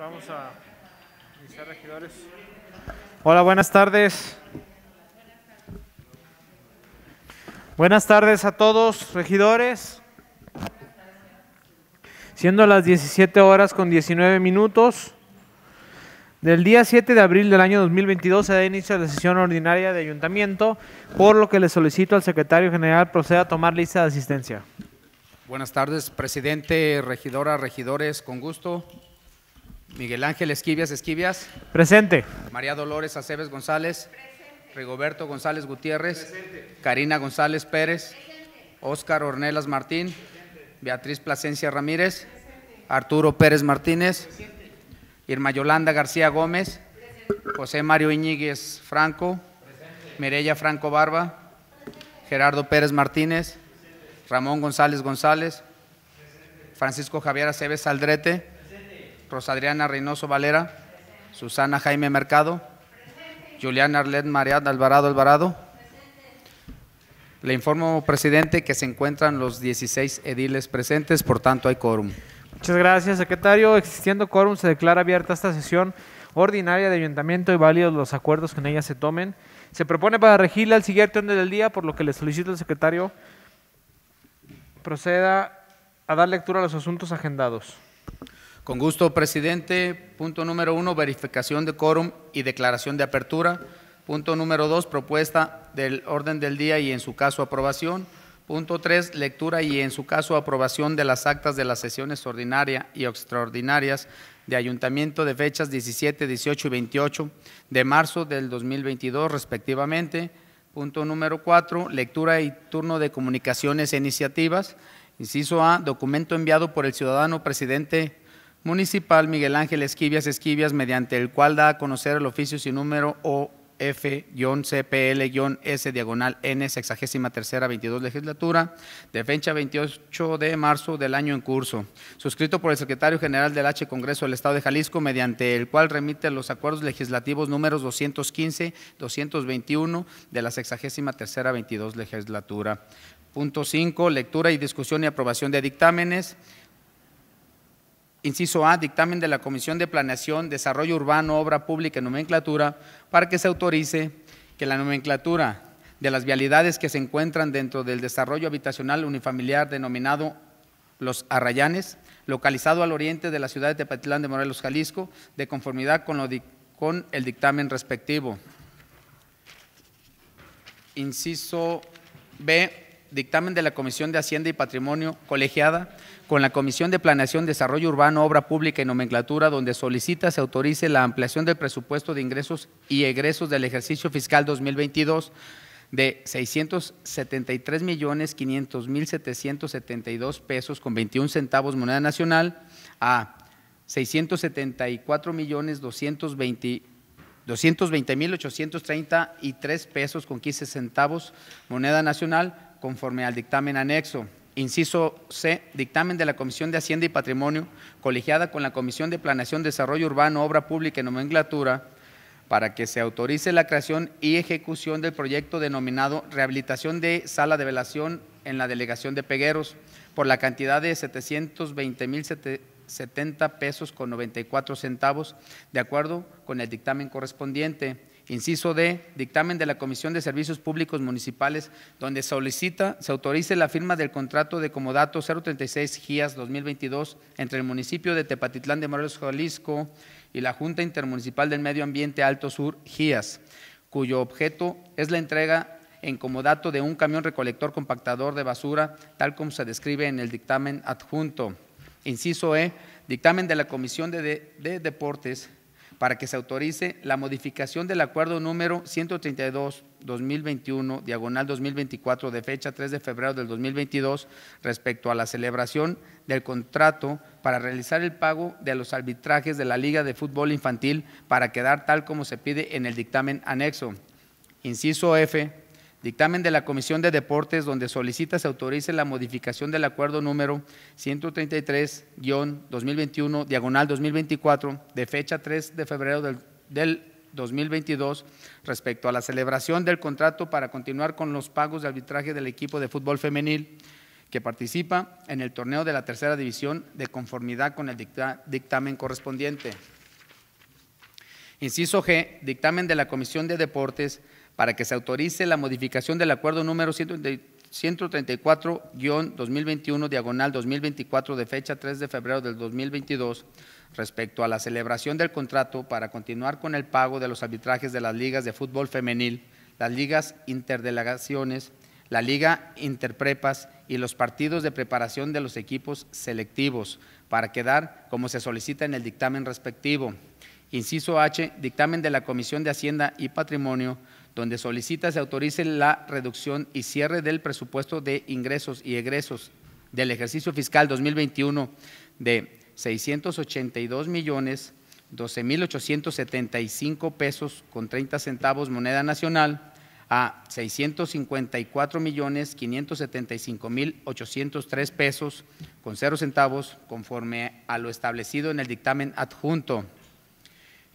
Vamos a iniciar, regidores. Hola, buenas tardes. Buenas tardes a todos, regidores. Siendo las 17 horas con 19 minutos del día 7 de abril del año 2022 se da inicio a la sesión ordinaria de ayuntamiento, por lo que le solicito al secretario general proceda a tomar lista de asistencia. Buenas tardes, presidente, regidora, regidores, con gusto. Miguel Ángel Esquivias Esquivias. Presente. María Dolores Aceves González. Rigoberto González Gutiérrez. Karina González Pérez. Óscar Ornelas Martín. Beatriz Plasencia Ramírez. Arturo Pérez Martínez. Irma Yolanda García Gómez. José Mario Iñiguez Franco. Mireya Franco Barba. Gerardo Pérez Martínez. Ramón González González. Francisco Javier Aceves Aldrete. Rosadriana Reynoso Valera, Susana Jaime Mercado, Juliana Arlet Mariad Alvarado Alvarado. Le informo, presidente, que se encuentran los 16 ediles presentes, por tanto hay quórum. Muchas gracias, secretario. Existiendo quórum, se declara abierta esta sesión ordinaria de ayuntamiento y válidos los acuerdos que en ella se tomen. Se propone para regirla el siguiente orden del día, por lo que le solicito al secretario proceda a dar lectura a los asuntos agendados. Con gusto, presidente. Punto número uno, verificación de quórum y declaración de apertura. Punto número dos, propuesta del orden del día y en su caso aprobación. Punto tres, lectura y en su caso aprobación de las actas de las sesiones ordinaria y extraordinarias de ayuntamiento de fechas 17, 18 y 28 de marzo del 2022 respectivamente. Punto número cuatro, lectura y turno de comunicaciones e iniciativas. Inciso A, documento enviado por el ciudadano presidente Municipal Miguel Ángel Esquivias Esquivias, mediante el cual da a conocer el oficio sin número OF-CPL-S diagonal N, sexagésima tercera, 22 legislatura, de fecha 28 de marzo del año en curso, suscrito por el secretario general del H Congreso del Estado de Jalisco, mediante el cual remite los acuerdos legislativos números 215, 221 de la sexagésima tercera, 22 legislatura. Punto 5, lectura y discusión y aprobación de dictámenes. Inciso A, dictamen de la Comisión de Planeación, Desarrollo Urbano, Obra Pública y Nomenclatura para que se autorice que la nomenclatura de las vialidades que se encuentran dentro del desarrollo habitacional unifamiliar denominado Los Arrayanes, localizado al oriente de la ciudad de Tepatitlán de Morelos, Jalisco, de conformidad con, con el dictamen respectivo. Inciso B, dictamen de la Comisión de Hacienda y Patrimonio colegiada con la Comisión de Planeación, Desarrollo Urbano, Obra Pública y Nomenclatura, donde solicita se autorice la ampliación del presupuesto de ingresos y egresos del ejercicio fiscal 2022 de 673 millones 500 mil 772 pesos con 21 centavos moneda nacional a 674 millones 220 220 mil 833 pesos con 15 centavos moneda nacional conforme al dictamen anexo. Inciso C, dictamen de la Comisión de Hacienda y Patrimonio, colegiada con la Comisión de Planeación, Desarrollo Urbano, Obra Pública y Nomenclatura, para que se autorice la creación y ejecución del proyecto denominado Rehabilitación de Sala de Velación en la Delegación de Pegueros, por la cantidad de 720 mil 70 pesos con 94 centavos, de acuerdo con el dictamen correspondiente. Inciso D, dictamen de la Comisión de Servicios Públicos Municipales, donde solicita se autorice la firma del contrato de comodato 036 GIAS 2022 entre el municipio de Tepatitlán de Morelos, Jalisco y la Junta Intermunicipal del Medio Ambiente Alto Sur GIAS, cuyo objeto es la entrega en comodato de un camión recolector compactador de basura, tal como se describe en el dictamen adjunto. Inciso E, dictamen de la Comisión de, de Deportes para que se autorice la modificación del acuerdo número 132-2021, diagonal 2024, de fecha 3 de febrero del 2022, respecto a la celebración del contrato para realizar el pago de los arbitrajes de la Liga de Fútbol Infantil para quedar tal como se pide en el dictamen anexo. Inciso F Dictamen de la Comisión de Deportes donde solicita se autorice la modificación del acuerdo número 133-2021, diagonal 2024, de fecha 3 de febrero del, del 2022 respecto a la celebración del contrato para continuar con los pagos de arbitraje del equipo de fútbol femenil que participa en el torneo de la tercera división de conformidad con el dictamen correspondiente. Inciso G, dictamen de la Comisión de Deportes para que se autorice la modificación del acuerdo número 134-2021, diagonal 2024, de fecha 3 de febrero del 2022, respecto a la celebración del contrato para continuar con el pago de los arbitrajes de las ligas de fútbol femenil, las ligas interdelegaciones, la liga interprepas y los partidos de preparación de los equipos selectivos, para quedar como se solicita en el dictamen respectivo. Inciso H, dictamen de la Comisión de Hacienda y Patrimonio, donde solicita se autorice la reducción y cierre del presupuesto de ingresos y egresos del ejercicio fiscal 2021 de 682 millones 12 mil 875 pesos con 30 centavos moneda nacional a 654 millones 575 mil 803 pesos con cero centavos conforme a lo establecido en el dictamen adjunto.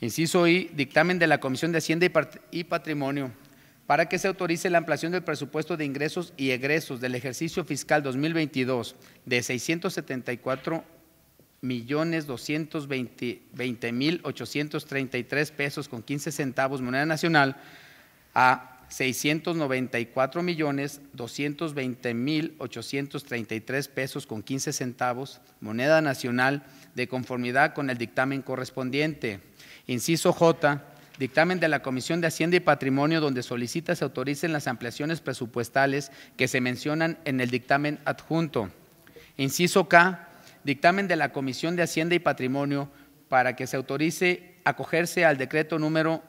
Inciso I, dictamen de la Comisión de Hacienda y Patrimonio para que se autorice la ampliación del presupuesto de ingresos y egresos del ejercicio fiscal 2022 de 674 millones 220 mil 833 pesos con 15 centavos moneda nacional a 694 millones 220 mil 833 pesos con 15 centavos moneda nacional de conformidad con el dictamen correspondiente. Inciso J, dictamen de la Comisión de Hacienda y Patrimonio donde solicita se autoricen las ampliaciones presupuestales que se mencionan en el dictamen adjunto. Inciso K, dictamen de la Comisión de Hacienda y Patrimonio para que se autorice acogerse al decreto número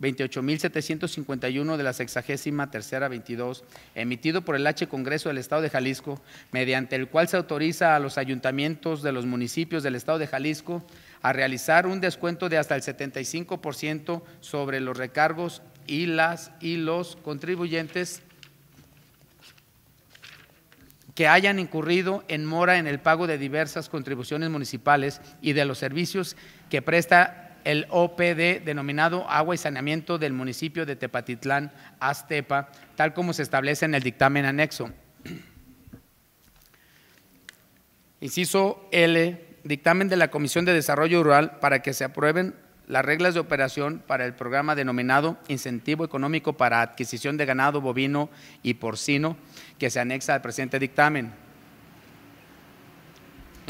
28.751 de la sexagésima tercera 22, emitido por el H Congreso del Estado de Jalisco, mediante el cual se autoriza a los ayuntamientos de los municipios del Estado de Jalisco a realizar un descuento de hasta el 75% sobre los recargos y las y los contribuyentes que hayan incurrido en mora en el pago de diversas contribuciones municipales y de los servicios que presta el OPD denominado Agua y Saneamiento del municipio de Tepatitlán, Aztepa, tal como se establece en el dictamen anexo. Inciso L, dictamen de la Comisión de Desarrollo Rural para que se aprueben las reglas de operación para el programa denominado Incentivo Económico para Adquisición de Ganado Bovino y Porcino, que se anexa al presente dictamen.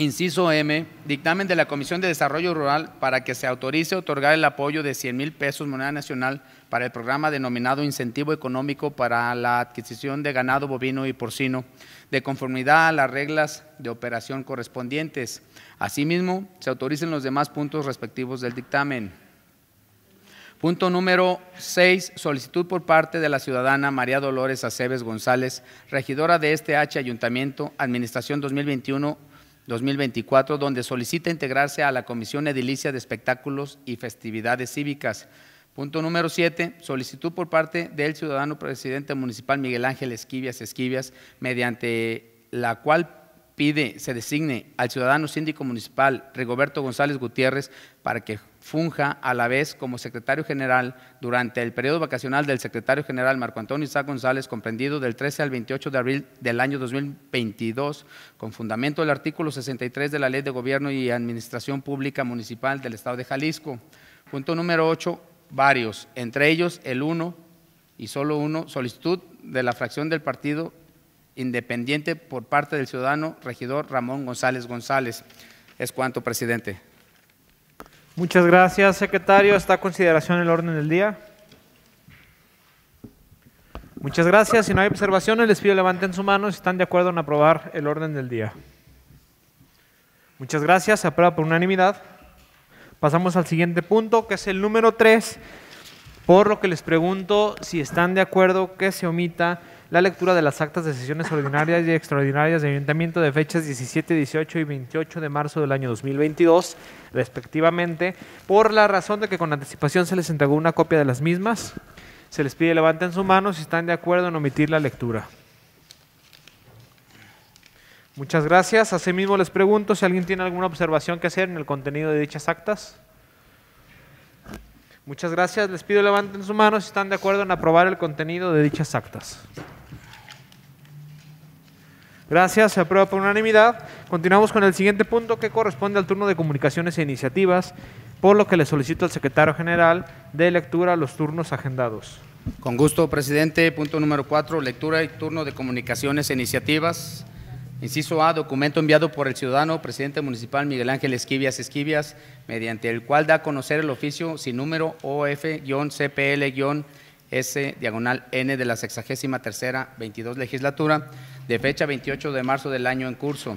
Inciso M, dictamen de la Comisión de Desarrollo Rural para que se autorice otorgar el apoyo de 100 mil pesos moneda nacional para el programa denominado Incentivo Económico para la Adquisición de Ganado Bovino y Porcino, de conformidad a las reglas de operación correspondientes. Asimismo, se autoricen los demás puntos respectivos del dictamen. Punto número 6. Solicitud por parte de la ciudadana María Dolores Aceves González, regidora de este H Ayuntamiento, Administración 2021 2024, donde solicita integrarse a la Comisión Edilicia de Espectáculos y Festividades Cívicas. Punto número 7, solicitud por parte del ciudadano presidente municipal Miguel Ángel Esquivias Esquivias, mediante la cual pide se designe al ciudadano síndico municipal Rigoberto González Gutiérrez para que funja a la vez como secretario general durante el periodo vacacional del secretario general Marco Antonio Isaac González, comprendido del 13 al 28 de abril del año 2022, con fundamento del artículo 63 de la Ley de Gobierno y Administración Pública Municipal del Estado de Jalisco. Punto número 8, varios, entre ellos el 1 y solo uno, solicitud de la fracción del partido independiente por parte del ciudadano regidor Ramón González González. Es cuanto, presidente. Muchas gracias, secretario. Está a consideración el orden del día. Muchas gracias. Si no hay observaciones, les pido levanten su mano si están de acuerdo en aprobar el orden del día. Muchas gracias. Se aprueba por unanimidad. Pasamos al siguiente punto, que es el número 3, por lo que les pregunto si están de acuerdo que se omita la lectura de las actas de sesiones ordinarias y extraordinarias de ayuntamiento de fechas 17, 18 y 28 de marzo del año 2022, respectivamente, por la razón de que con anticipación se les entregó una copia de las mismas. Se les pide levanten su mano si están de acuerdo en omitir la lectura. Muchas gracias. Asimismo les pregunto si alguien tiene alguna observación que hacer en el contenido de dichas actas. Muchas gracias. Les pido levanten su mano si están de acuerdo en aprobar el contenido de dichas actas. Gracias, se aprueba por unanimidad. Continuamos con el siguiente punto que corresponde al turno de comunicaciones e iniciativas, por lo que le solicito al secretario general de lectura los turnos agendados. Con gusto, presidente. Punto número cuatro, lectura y turno de comunicaciones e iniciativas. Inciso A, documento enviado por el ciudadano presidente municipal Miguel Ángel Esquivias Esquivias, mediante el cual da a conocer el oficio sin número OF-CPL-S diagonal N de la sexagésima tercera 22 legislatura, de fecha 28 de marzo del año en curso,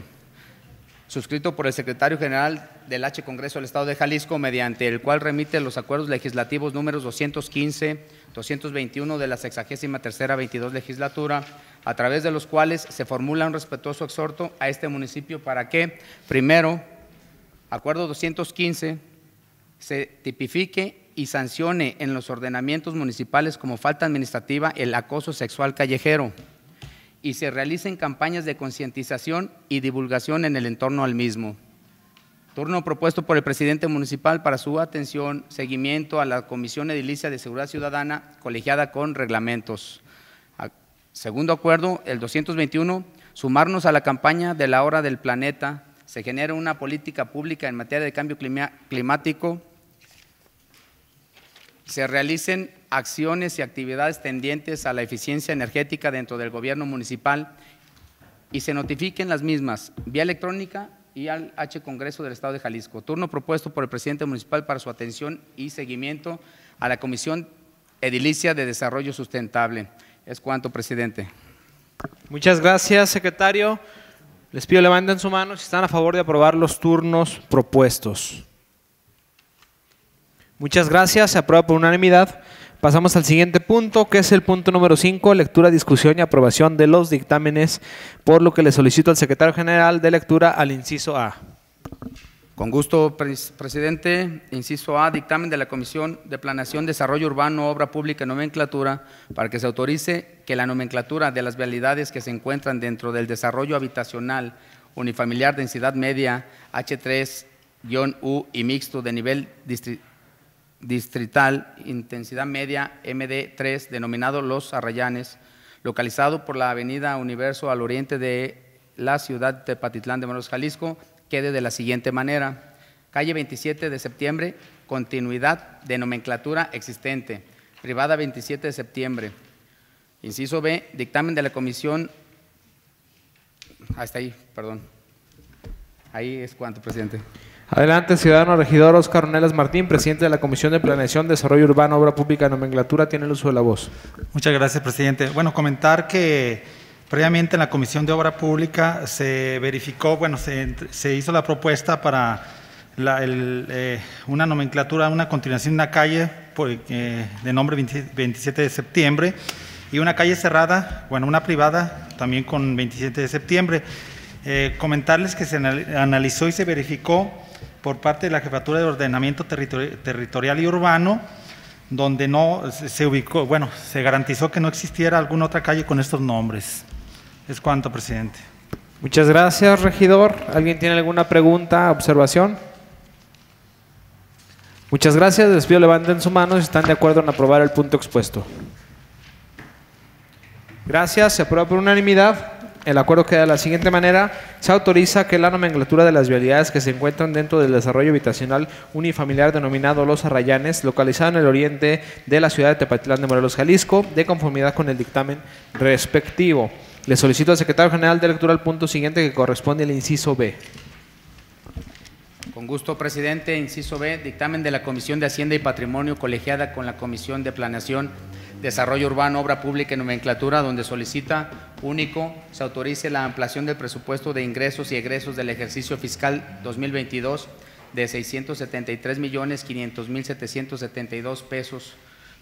suscrito por el secretario general del H Congreso del Estado de Jalisco, mediante el cual remite los acuerdos legislativos números 215, 221 de la sexagésima tercera 22 legislatura, a través de los cuales se formula un respetuoso exhorto a este municipio para que, primero, acuerdo 215, se tipifique y sancione en los ordenamientos municipales como falta administrativa el acoso sexual callejero y se realicen campañas de concientización y divulgación en el entorno al mismo. Turno propuesto por el presidente municipal para su atención, seguimiento a la Comisión Edilicia de Seguridad Ciudadana, colegiada con reglamentos. Segundo acuerdo, el 221, sumarnos a la campaña de la hora del planeta, se genera una política pública en materia de cambio climático, se realicen acciones y actividades tendientes a la eficiencia energética dentro del gobierno municipal y se notifiquen las mismas vía electrónica y al H Congreso del Estado de Jalisco. Turno propuesto por el presidente municipal para su atención y seguimiento a la Comisión Edilicia de Desarrollo Sustentable. Es cuanto, presidente. Muchas gracias, secretario. Les pido levanten su mano si están a favor de aprobar los turnos propuestos. Muchas gracias, se aprueba por unanimidad. Pasamos al siguiente punto, que es el punto número 5, lectura, discusión y aprobación de los dictámenes, por lo que le solicito al secretario general de lectura al inciso A. Con gusto, presidente. Inciso A, dictamen de la Comisión de Planación, Desarrollo Urbano, Obra Pública y Nomenclatura para que se autorice que la nomenclatura de las vialidades que se encuentran dentro del desarrollo habitacional unifamiliar densidad media H3-U y mixto de nivel intensidad media MD3 denominado Los Arrayanes, localizado por la Avenida Universo al oriente de la ciudad de Patitlán de Morelos, Jalisco, quede de la siguiente manera. Calle 27 de septiembre, continuidad de nomenclatura existente. Privada 27 de septiembre. Inciso B, dictamen de la comisión. Hasta ahí, perdón. Ahí es cuanto, presidente. Adelante, ciudadano regidor Oscar Ornelas Martín, presidente de la Comisión de Planeación, Desarrollo Urbano, Obra Pública y Nomenclatura, tiene el uso de la voz. Muchas gracias, presidente. Bueno, comentar que Previamente en la Comisión de Obra Pública se verificó, bueno, se, hizo la propuesta para eh, una nomenclatura, una continuación de una calle eh, de nombre 27 de septiembre y una calle cerrada, bueno, una privada también con 27 de septiembre. Eh, comentarles que se analizó y se verificó por parte de la Jefatura de Ordenamiento Territorial y Urbano, donde no se ubicó, bueno, se garantizó que no existiera alguna otra calle con estos nombres. Es cuanto, presidente. Muchas gracias, regidor. ¿Alguien tiene alguna pregunta, observación? Muchas gracias. Les pido levanten su mano si están de acuerdo en aprobar el punto expuesto. Gracias. Se aprueba por unanimidad. El acuerdo queda de la siguiente manera. Se autoriza que la nomenclatura de las vialidades que se encuentran dentro del desarrollo habitacional unifamiliar denominado Los Arrayanes, localizado en el oriente de la ciudad de Tepatitlán de Morelos, Jalisco, de conformidad con el dictamen respectivo. Le solicito al secretario general de lectura el punto siguiente que corresponde al inciso B. Con gusto, presidente. Inciso B, dictamen de la Comisión de Hacienda y Patrimonio colegiada con la Comisión de Planeación, Desarrollo Urbano, Obra Pública y Nomenclatura, donde solicita, único, se autorice la ampliación del presupuesto de ingresos y egresos del ejercicio fiscal 2022 de 673 millones 500 mil 772 pesos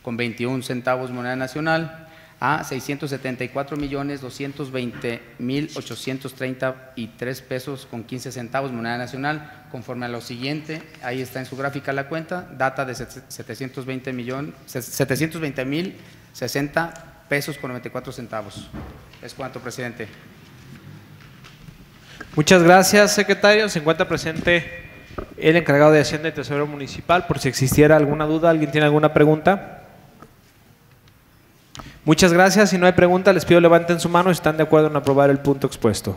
con 21 centavos moneda nacional a 674 millones 220 mil 833 pesos con 15 centavos moneda nacional, conforme a lo siguiente, ahí está en su gráfica la cuenta, data de 720 millones 720 mil 60 pesos con 94 centavos. Es cuanto, presidente. Muchas gracias, secretario. Se encuentra presente el encargado de Hacienda y Tesoro Municipal. Por si existiera alguna duda, ¿alguien tiene alguna pregunta? Muchas gracias. Si no hay preguntas, les pido levanten su mano si están de acuerdo en aprobar el punto expuesto.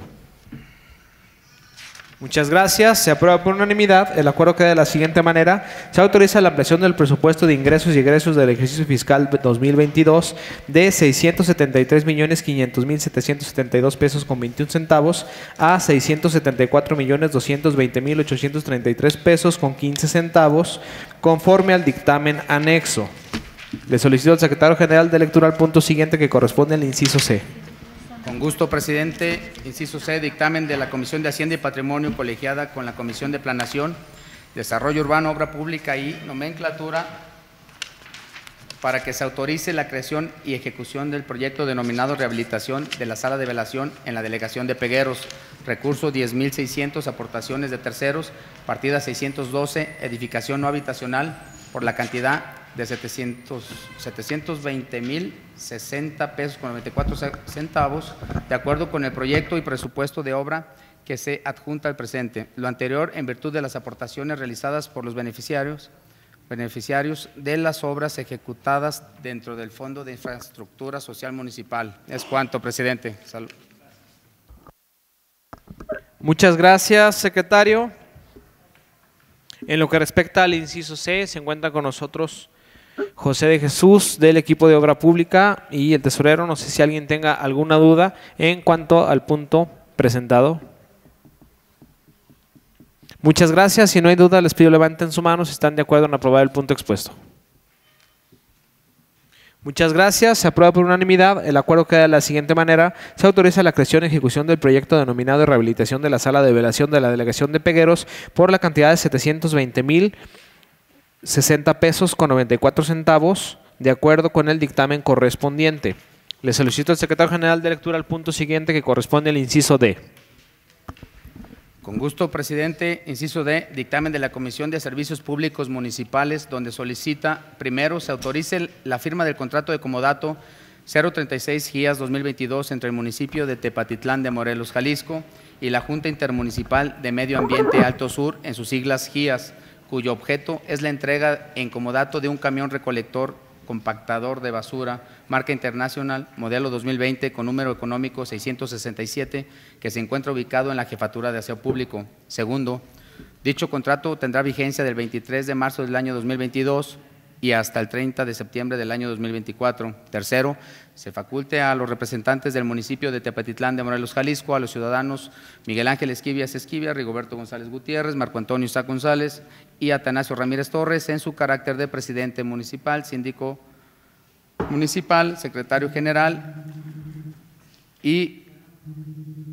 Muchas gracias. Se aprueba por unanimidad. El acuerdo queda de la siguiente manera. Se autoriza la ampliación del presupuesto de ingresos y egresos del ejercicio fiscal 2022 de 673.500.772 pesos con 21 centavos a 674.220.833 pesos con 15 centavos conforme al dictamen anexo. Le solicito al secretario general de lectura al punto siguiente que corresponde al inciso C. Con gusto, presidente. Inciso C, dictamen de la Comisión de Hacienda y Patrimonio colegiada con la Comisión de Planación, Desarrollo Urbano, Obra Pública y Nomenclatura para que se autorice la creación y ejecución del proyecto denominado Rehabilitación de la Sala de Velación en la Delegación de Pegueros. Recurso 10.600, aportaciones de terceros, partida 612, edificación no habitacional por la cantidad de 700, 720 mil 60 pesos con 94 centavos, de acuerdo con el proyecto y presupuesto de obra que se adjunta al presente. Lo anterior en virtud de las aportaciones realizadas por los beneficiarios, beneficiarios de las obras ejecutadas dentro del Fondo de Infraestructura Social Municipal. Es cuanto, presidente. Salud. Muchas gracias, secretario. En lo que respecta al inciso C, se encuentra con nosotros José de Jesús del equipo de obra pública y el tesorero. No sé si alguien tenga alguna duda en cuanto al punto presentado. Muchas gracias. Si no hay duda, les pido levanten su mano si están de acuerdo en aprobar el punto expuesto. Muchas gracias. Se aprueba por unanimidad. El acuerdo queda de la siguiente manera. Se autoriza la creación y ejecución del proyecto denominado de rehabilitación de la sala de velación de la delegación de Pegueros por la cantidad de 720 mil 60 pesos con 94 centavos, de acuerdo con el dictamen correspondiente. Le solicito al secretario general de lectura al punto siguiente que corresponde al inciso D. Con gusto, presidente. Inciso D, dictamen de la Comisión de Servicios Públicos Municipales, donde solicita, primero, se autorice la firma del contrato de comodato 036 GIAS 2022 entre el municipio de Tepatitlán de Morelos, Jalisco, y la Junta Intermunicipal de Medio Ambiente Alto Sur, en sus siglas GIAS, cuyo objeto es la entrega en comodato de un camión recolector compactador de basura, marca internacional, modelo 2020, con número económico 667, que se encuentra ubicado en la Jefatura de Aseo Público. Segundo, dicho contrato tendrá vigencia del 23 de marzo del año 2022 y hasta el 30 de septiembre del año 2024. Tercero, se faculte a los representantes del municipio de Tepetitlán de Morelos, Jalisco, a los ciudadanos Miguel Ángel Esquivias Esquivia, Rigoberto González Gutiérrez, Marco Antonio Sá González y Atanasio Ramírez Torres en su carácter de presidente municipal, síndico municipal, secretario general y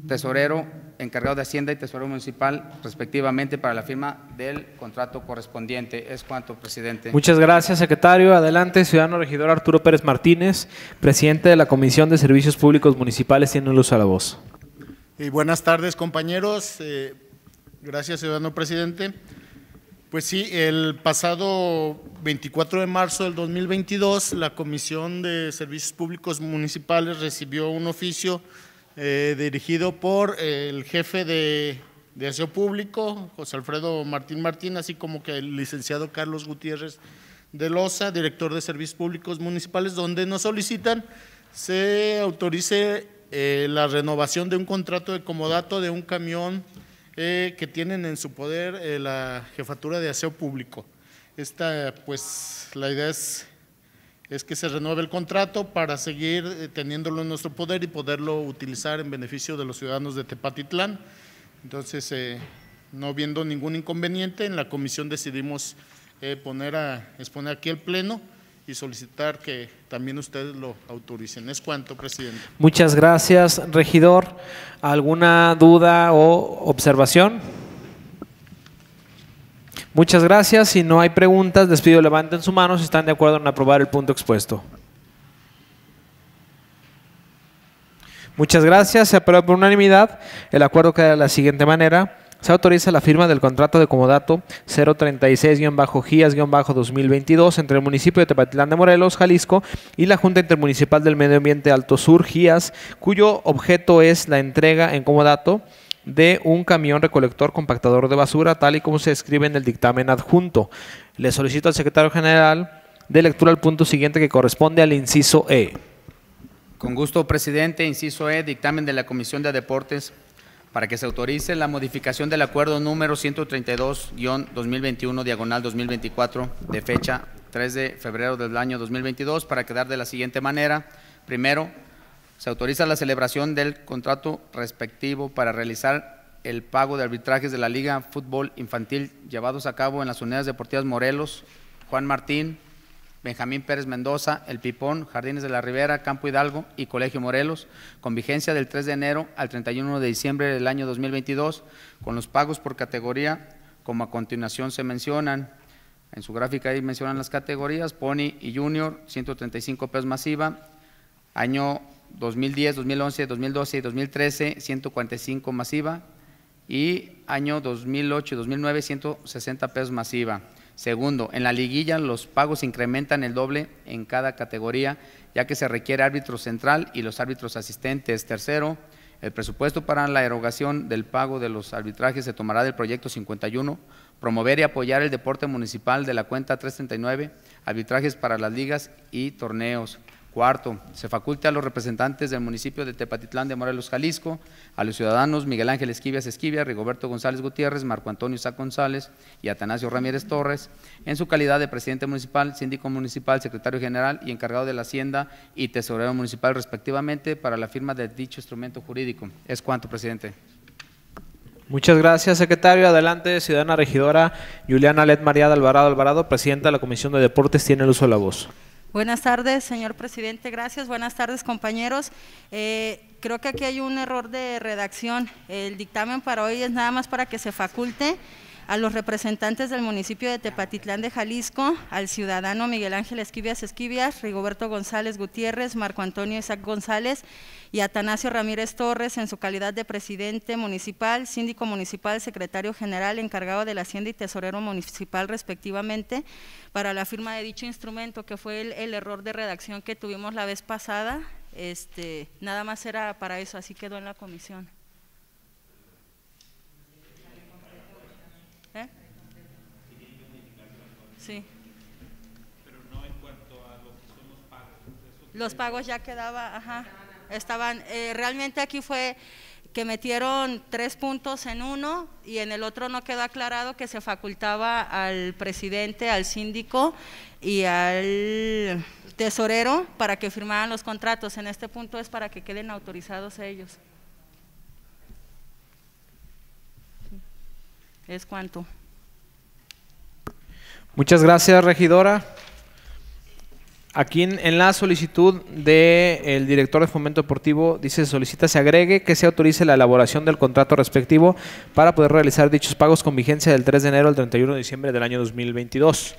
tesorero encargado de Hacienda y Tesorero Municipal, respectivamente, para la firma del contrato correspondiente. Es cuanto, presidente. Muchas gracias, secretario. Adelante, ciudadano regidor Arturo Pérez Martínez, presidente de la Comisión de Servicios Públicos Municipales, tiene luz a la voz. Y buenas tardes, compañeros. Eh, gracias, ciudadano presidente. Pues sí, el pasado 24 de marzo del 2022, la Comisión de Servicios Públicos Municipales recibió un oficio eh, dirigido por el jefe de, de Aseo Público, José Alfredo Martín Martín, así como que el licenciado Carlos Gutiérrez de Loza, director de Servicios Públicos Municipales, donde nos solicitan se autorice eh, la renovación de un contrato de comodato de un camión eh, que tienen en su poder la jefatura de aseo público. Esta, pues, la idea es es que se renueve el contrato para seguir eh, teniéndolo en nuestro poder y poderlo utilizar en beneficio de los ciudadanos de Tepatitlán. Entonces, eh, no viendo ningún inconveniente, en la comisión decidimos eh, poner a, exponer aquí el Pleno y solicitar que también ustedes lo autoricen. Es cuanto, presidente. Muchas gracias, regidor. ¿Alguna duda o observación? Muchas gracias. Si no hay preguntas, les pido levanten su mano si están de acuerdo en aprobar el punto expuesto. Muchas gracias. Se aprueba por unanimidad. El acuerdo queda de la siguiente manera. Se autoriza la firma del contrato de comodato 036-GIAS-2022 entre el municipio de Tepatitlán de Morelos, Jalisco, y la Junta Intermunicipal del Medio Ambiente Alto Sur, GIAS, cuyo objeto es la entrega en comodato de un camión recolector compactador de basura, tal y como se escribe en el dictamen adjunto. Le solicito al secretario general de lectura al punto siguiente que corresponde al inciso E. Con gusto, presidente. Inciso E, dictamen de la Comisión de Deportes para que se autorice la modificación del acuerdo número 132-2021, diagonal 2024, de fecha 3 de febrero del año 2022, para quedar de la siguiente manera. Primero, se autoriza la celebración del contrato respectivo para realizar el pago de arbitrajes de la Liga Fútbol Infantil llevados a cabo en las unidades deportivas Morelos, Juan Martín, Benjamín Pérez Mendoza, El Pipón, Jardines de la Ribera, Campo Hidalgo y Colegio Morelos, con vigencia del 3 de enero al 31 de diciembre del año 2022, con los pagos por categoría, como a continuación se mencionan. En su gráfica ahí mencionan las categorías, Pony y Junior, 135 pesos masiva, año 2010, 2011, 2012 y 2013, 145 masiva, y año 2008 y 2009, 160 pesos masiva. Segundo, en la liguilla los pagos incrementan el doble en cada categoría, ya que se requiere árbitro central y los árbitros asistentes. Tercero, el presupuesto para la erogación del pago de los arbitrajes se tomará del proyecto 51, promover y apoyar el deporte municipal de la cuenta 339, arbitrajes para las ligas y torneos. Cuarto, se faculta a los representantes del municipio de Tepatitlán de Morelos, Jalisco, a los ciudadanos Miguel Ángel Esquivias Esquivia, Rigoberto González Gutiérrez, Marco Antonio Sá González y Atanasio Ramírez Torres, en su calidad de presidente municipal, síndico municipal, secretario general y encargado de la Hacienda y tesorero municipal, respectivamente, para la firma de dicho instrumento jurídico. Es cuanto, presidente. Muchas gracias, secretario. Adelante, ciudadana regidora Juliana Let María Alvarado Alvarado, presidenta de la Comisión de Deportes, tiene el uso de la voz. Buenas tardes, señor presidente. Gracias. Buenas tardes, compañeros. Eh, creo que aquí hay un error de redacción. El dictamen para hoy es nada más para que se faculte a los representantes del municipio de Tepatitlán de Jalisco, al ciudadano Miguel Ángel Esquivias Esquivias, Rigoberto González Gutiérrez, Marco Antonio Isaac González y Atanasio Ramírez Torres en su calidad de presidente municipal, síndico municipal, secretario general, encargado de la Hacienda y tesorero municipal respectivamente, para la firma de dicho instrumento, que fue el, el error de redacción que tuvimos la vez pasada. Este, nada más era para eso, así quedó en la comisión. Sí. Pero no en cuanto a lo que son los pagos. Los pagos ya quedaba, ajá, estaban, eh, realmente aquí fue que metieron tres puntos en uno y en el otro no quedó aclarado que se facultaba al presidente, al síndico y al tesorero para que firmaran los contratos. En este punto es para que queden autorizados ellos. Es cuanto. Muchas gracias, regidora. Aquí en, la solicitud del director de Fomento Deportivo dice solicita se agregue que se autorice la elaboración del contrato respectivo para poder realizar dichos pagos con vigencia del 3 de enero al 31 de diciembre del año 2022.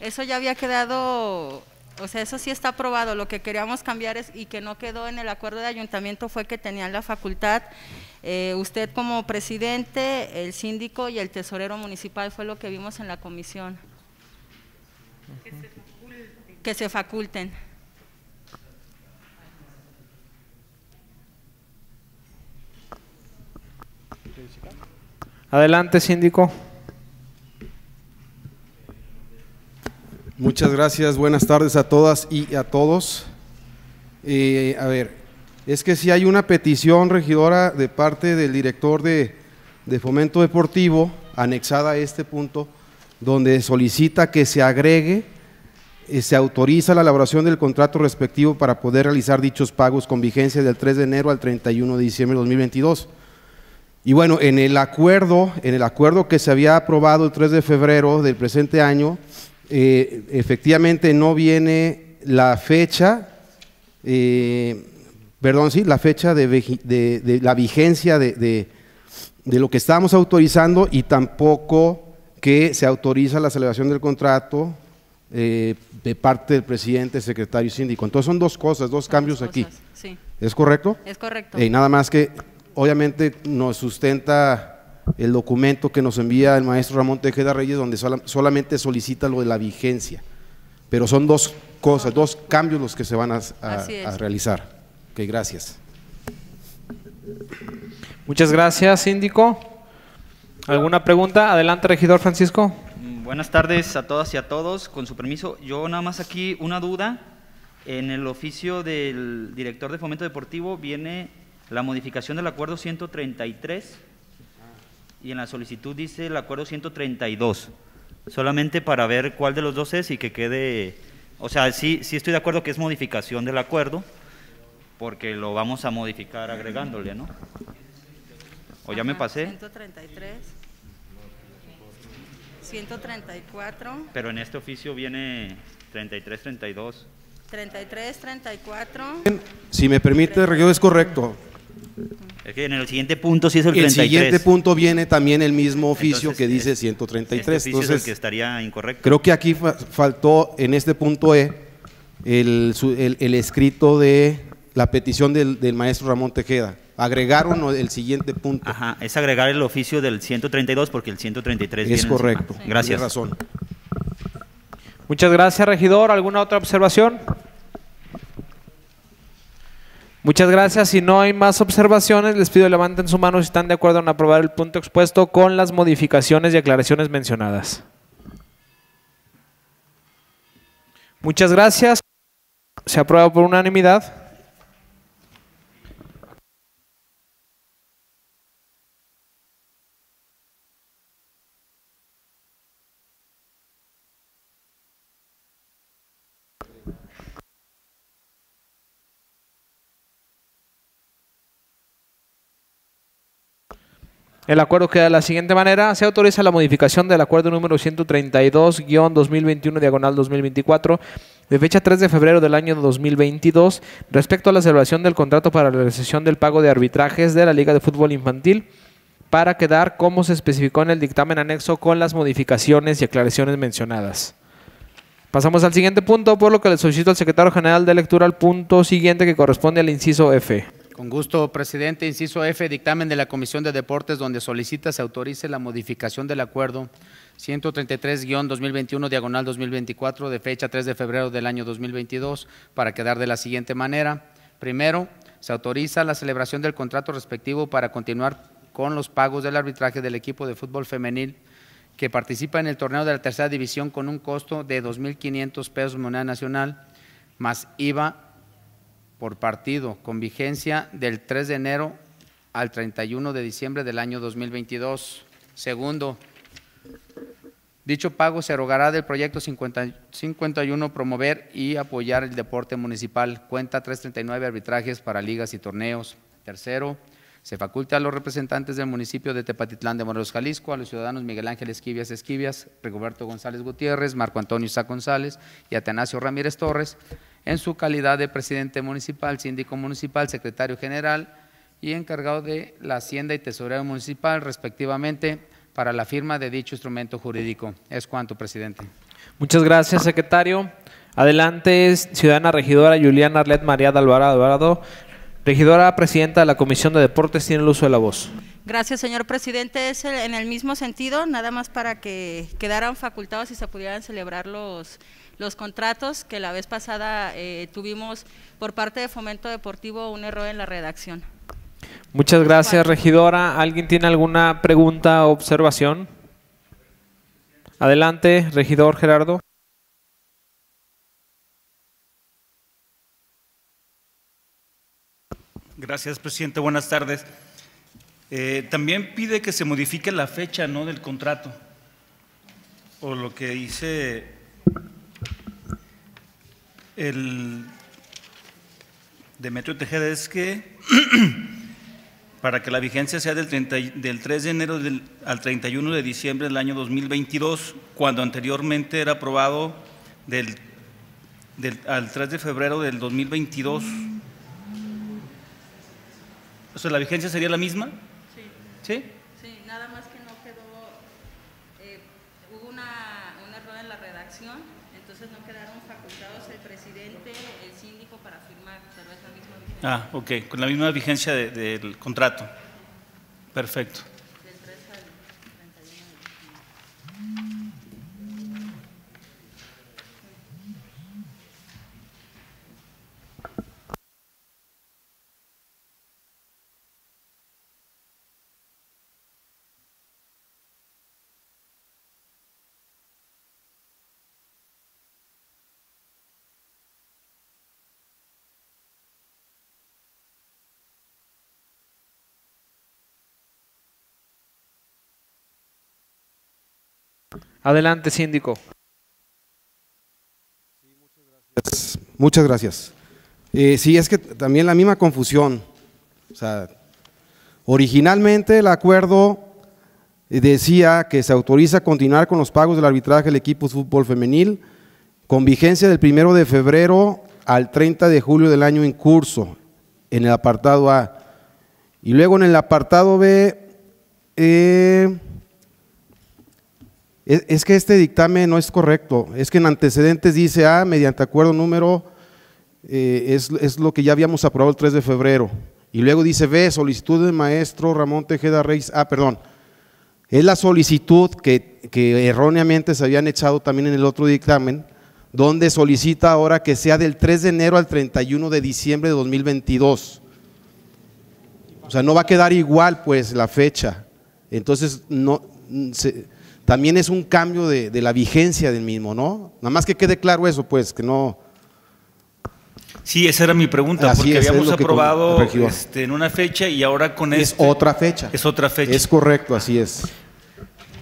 Eso ya había quedado, o sea, eso sí está aprobado. Lo que queríamos cambiar es, y que no quedó en el acuerdo de ayuntamiento fue que tenían la facultad, eh, usted como presidente, el síndico y el tesorero municipal fue lo que vimos en la comisión. Que se faculten. Adelante, síndico. Muchas gracias, buenas tardes a todas y a todos. Eh, a ver, es que si hay una petición regidora de parte del director de, de Fomento Deportivo, anexada a este punto, donde solicita que se agregue, eh, se autoriza la elaboración del contrato respectivo para poder realizar dichos pagos con vigencia del 3 de enero al 31 de diciembre de 2022. Y bueno, en el acuerdo, en el acuerdo que se había aprobado el 3 de febrero del presente año, eh, efectivamente no viene la fecha, eh, perdón, sí, la fecha de, vegi- de- de la vigencia de, lo que estábamos autorizando y tampoco que se autoriza la celebración del contrato eh, de parte del presidente, secretario y síndico. Entonces son dos cosas, dos Son cambios dos aquí. Sí, ¿Es correcto? es correcto. Eh, nada más que obviamente nos sustenta el documento que nos envía el maestro Ramón Tejeda Reyes, donde sola- solamente solicita lo de la vigencia. Pero son dos cosas, dos cambios los que se van a realizar. Ok, gracias. Muchas gracias, síndico. ¿Alguna pregunta? Adelante, regidor Francisco. Mm, Buenas tardes a todas y a todos. Con su permiso, yo nada más aquí una duda. En el oficio del director de Fomento Deportivo viene la modificación del acuerdo 133 y en la solicitud dice el acuerdo 132. Solamente para ver cuál de los dos es y que quede, o sea, sí, sí estoy de acuerdo que es modificación del acuerdo, porque lo vamos a modificar agregándole, ¿no? ¿O ya me pasé? 133. 134. Pero en este oficio viene 33, 32. 33, 34. Si me permite, regidor, es correcto. Es que en el siguiente punto sí es el El 33. siguiente punto viene también el mismo oficio Entonces, que dice es- 133. Este oficio es el Entonces, que estaría incorrecto. creo que aquí fa- faltó en este punto E el, el- el escrito de la petición del, del maestro Ramón Tejeda. Agregaron el siguiente punto. Ajá, es agregar el oficio del 132 porque el 133 viene es encima. correcto. Gracias. Tiene razón. Muchas gracias, regidor. ¿Alguna otra observación? Muchas gracias. Si no hay más observaciones, les pido levanten su mano si están de acuerdo en aprobar el punto expuesto con las modificaciones y aclaraciones mencionadas. Muchas gracias. Se aprueba por unanimidad. El acuerdo queda de la siguiente manera. Se autoriza la modificación del acuerdo número 132-2021 diagonal 2024 de fecha 3 de febrero del año 2022 respecto a la celebración del contrato para la realización del pago de arbitrajes de la Liga de Fútbol Infantil para quedar como se especificó en el dictamen anexo con las modificaciones y aclaraciones mencionadas. Pasamos al siguiente punto, por lo que le solicito al secretario general de lectura al punto siguiente que corresponde al inciso F. Con gusto, presidente. Inciso F, dictamen de la Comisión de Deportes donde solicita se autorice la modificación del acuerdo 133-2021 diagonal 2024 de fecha 3 de febrero del año 2022 para quedar de la siguiente manera. Primero, se autoriza la celebración del contrato respectivo para continuar con los pagos del arbitraje del equipo de fútbol femenil que participa en el torneo de la tercera división con un costo de 2.500 pesos moneda nacional más IVA por partido, con vigencia del 3 de enero al 31 de diciembre del año 2022. Segundo, dicho pago se erogará del proyecto 50 51 promover y apoyar el deporte municipal, cuenta 339 arbitrajes para ligas y torneos. Tercero, se faculta a los representantes del municipio de Tepatitlán de Morelos, Jalisco, a los ciudadanos Miguel Ángel Esquivias Esquivias, Rigoberto González Gutiérrez, Marco Antonio Sá González y Atanasio Ramírez Torres, en su calidad de presidente municipal, síndico municipal, secretario general y encargado de la Hacienda y Tesorería Municipal, respectivamente, para la firma de dicho instrumento jurídico. Es cuanto, presidente. Muchas gracias, secretario. Adelante, es ciudadana regidora Juliana Arlet María de Alvarado Alvarado, regidora presidenta de la Comisión de Deportes, tiene el uso de la voz. Gracias, señor presidente. Es en el mismo sentido, nada más para que quedaran facultados y se pudieran celebrar los, los contratos que la vez pasada eh, tuvimos por parte de Fomento Deportivo un error en la redacción. Muchas gracias, regidora. ¿Alguien tiene alguna pregunta o observación? Adelante, regidor Gerardo. Gracias, presidente. Buenas tardes. Eh, también pide que se modifique la fecha ¿no? del contrato. O lo que dice el Demetrio Tejeda es que para que la vigencia sea del, 30 y- del 3 de enero del- al 31 de diciembre del año 2022, cuando anteriormente era aprobado del, del- al 3 de febrero del 2022. O sea, ¿la vigencia sería la misma? Sí. ¿Sí? Sí, nada más que no quedó, eh, hubo una, un error en la redacción, entonces no quedaron facultados el presidente, el síndico para firmar, pero es la misma vigencia. Ah, ok, con la misma vigencia de- del contrato. Perfecto. Adelante, síndico. Muchas gracias. Eh, sí, es que también la misma confusión. O sea, originalmente el acuerdo decía que se autoriza continuar con los pagos del arbitraje del equipo de fútbol femenil con vigencia del primero de febrero al 30 de julio del año en curso, en el apartado A. Y luego en el apartado B, eh, es, que este dictamen no es correcto. Es que en antecedentes dice A, mediante acuerdo número, eh, es, es lo que ya habíamos aprobado el 3 de febrero. Y luego dice B, solicitud del maestro Ramón Tejeda Reyes. Ah, perdón. Es la solicitud que, que erróneamente se habían echado también en el otro dictamen, donde solicita ahora que sea del 3 de enero al 31 de diciembre de 2022. O sea, no va a quedar igual pues la fecha. Entonces, no, se- también es un cambio de, de la vigencia del mismo, ¿no? Nada más que quede claro eso, pues, que no... Sí, esa era mi pregunta, Así porque es, es habíamos que aprobado con- este, en una fecha y ahora con Es este otra fecha. es otra fecha. Es correcto, así es.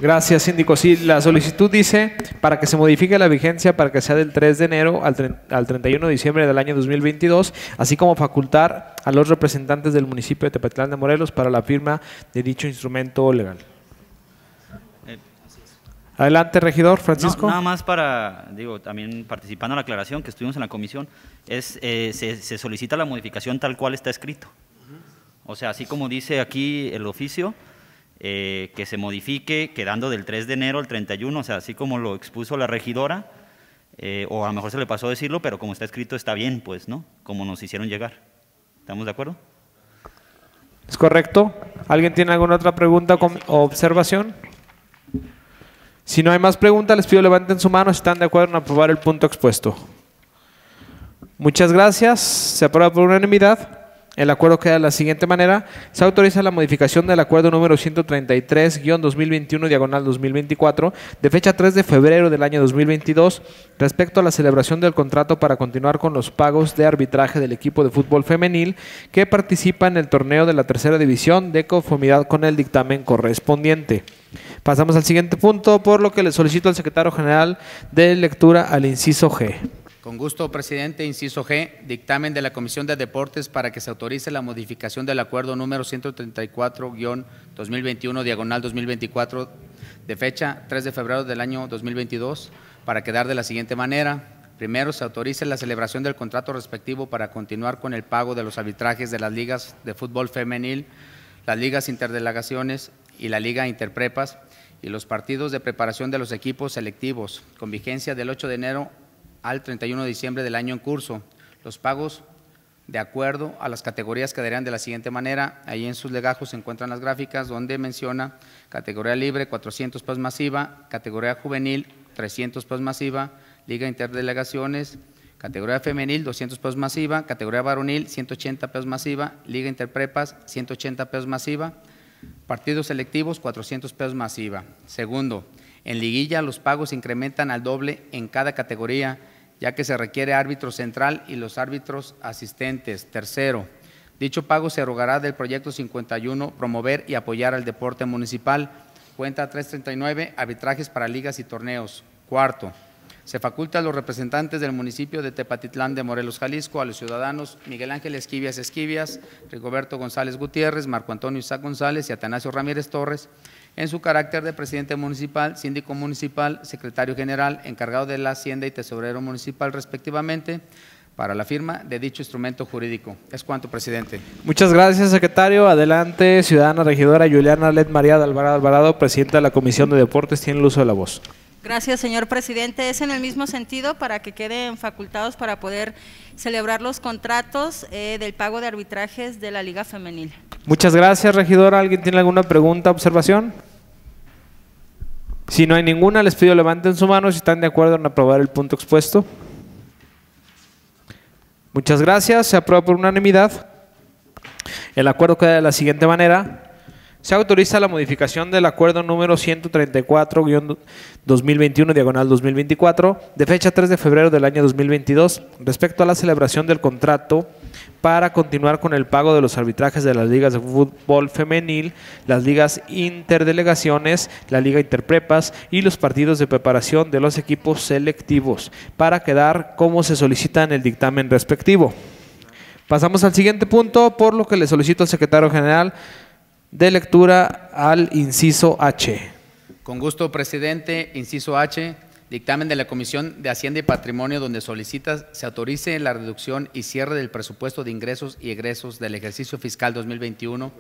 Gracias, síndico. Sí, la solicitud dice para que se modifique la vigencia para que sea del 3 de enero al, al 31 de diciembre del año 2022, así como facultar a los representantes del municipio de Tepatitlán de Morelos para la firma de dicho instrumento legal. Adelante, regidor No, Francisco. nada más para, digo, también participando en la aclaración que estuvimos en la comisión, es, eh, se, se solicita la modificación tal cual está escrito. O sea, así como dice aquí el oficio, eh, que se modifique quedando del 3 de enero al 31, o sea, así como lo expuso la regidora, eh, o a lo mejor se le pasó decirlo, pero como está escrito está bien, pues, ¿no? Como nos hicieron llegar. ¿Estamos de acuerdo? ¿Es correcto? ¿Alguien tiene alguna otra pregunta o observación? Si no hay más preguntas, les pido levanten su mano si están de acuerdo en aprobar el punto expuesto. Muchas gracias. Se aprueba por unanimidad. El acuerdo queda de la siguiente manera. Se autoriza la modificación del acuerdo número 133-2021 diagonal 2024 de fecha 3 de febrero del año 2022 respecto a la celebración del contrato para continuar con los pagos de arbitraje del equipo de fútbol femenil que participa en el torneo de la tercera división de conformidad con el dictamen correspondiente. Pasamos al siguiente punto, por lo que le solicito al secretario general de lectura al inciso G. Con gusto, presidente. Inciso G, dictamen de la Comisión de Deportes para que se autorice la modificación del acuerdo número 134-2021, diagonal 2024, de fecha 3 de febrero del año 2022, para quedar de la siguiente manera. Primero, se autorice la celebración del contrato respectivo para continuar con el pago de los arbitrajes de las ligas de fútbol femenil, las ligas interdelegaciones y la liga interprepas y los partidos de preparación de los equipos selectivos, con vigencia del 8 de enero al 31 de diciembre del año en curso. Los pagos de acuerdo a las categorías quedarían de la siguiente manera. Ahí en sus legajos se encuentran las gráficas donde menciona categoría libre 400 pesos masiva, categoría juvenil 300 pesos masiva, liga interdelegaciones, categoría femenil 200 pesos masiva, categoría varonil 180 pesos masiva, liga interprepas 180 pesos masiva, partidos selectivos 400 pesos masiva. Segundo, en liguilla los pagos se incrementan al doble en cada categoría, ya que se requiere árbitro central y los árbitros asistentes. Tercero, dicho pago se erogará del proyecto 51, promover y apoyar al deporte municipal. Cuenta 339, arbitrajes para ligas y torneos. Cuarto, se faculta a los representantes del municipio de Tepatitlán de Morelos, Jalisco, a los ciudadanos Miguel Ángel Esquivias Esquivias, Rigoberto González Gutiérrez, Marco Antonio Isaac González y Atanasio Ramírez Torres, en su carácter de presidente municipal, síndico municipal, secretario general, encargado de la Hacienda y tesorero municipal respectivamente, para la firma de dicho instrumento jurídico. Es cuanto, presidente. Muchas gracias, secretario. Adelante, ciudadana regidora Juliana Led María de Alvarado Alvarado, presidenta de la Comisión de Deportes, tiene el uso de la voz. Gracias, señor presidente. Es en el mismo sentido para que queden facultados para poder celebrar los contratos eh, del pago de arbitrajes de la Liga Femenil. Muchas gracias, regidora. ¿Alguien tiene alguna pregunta, observación? Si no hay ninguna, les pido levanten su mano si están de acuerdo en aprobar el punto expuesto. Muchas gracias. Se aprueba por unanimidad. El acuerdo queda de la siguiente manera. Se autoriza la modificación del acuerdo número 134-2021, diagonal 2024, de fecha 3 de febrero del año 2022, respecto a la celebración del contrato para continuar con el pago de los arbitrajes de las ligas de fútbol femenil, las ligas interdelegaciones, la liga interprepas y los partidos de preparación de los equipos selectivos, para quedar como se solicita en el dictamen respectivo. Pasamos al siguiente punto, por lo que le solicito al secretario general de lectura al inciso H. Con gusto, presidente. Inciso H, dictamen de la Comisión de Hacienda y Patrimonio donde solicita se autorice la reducción y cierre del presupuesto de ingresos y egresos del ejercicio fiscal 2021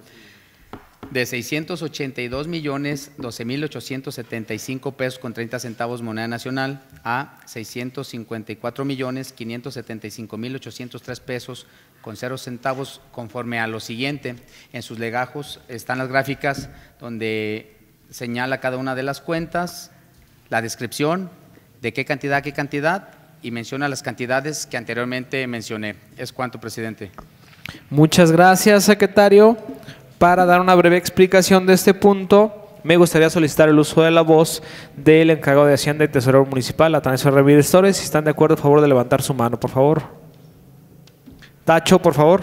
de 682 millones 12 mil 875 pesos con 30 centavos moneda nacional a 654 millones 575 mil 803 pesos con cero centavos conforme a lo siguiente. En sus legajos están las gráficas donde señala cada una de las cuentas, la descripción de qué cantidad, qué cantidad y menciona las cantidades que anteriormente mencioné. Es cuanto, presidente. Muchas gracias, secretario. Para dar una breve explicación de este punto, me gustaría solicitar el uso de la voz del encargado de Hacienda y Tesorero Municipal, Atanasio Ramírez Torres. Si están de acuerdo, por favor, de levantar su mano, por favor. Tacho, por favor.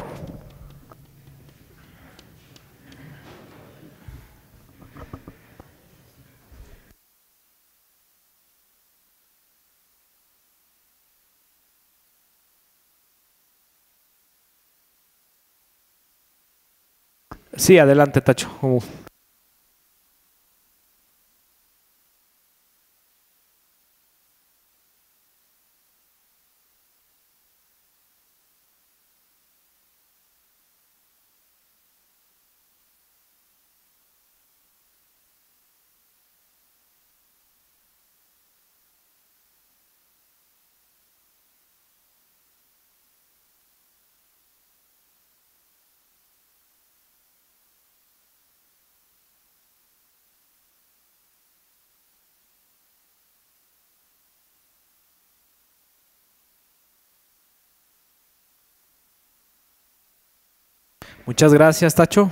Sí, adelante, Tacho. Muchas gracias, Tacho.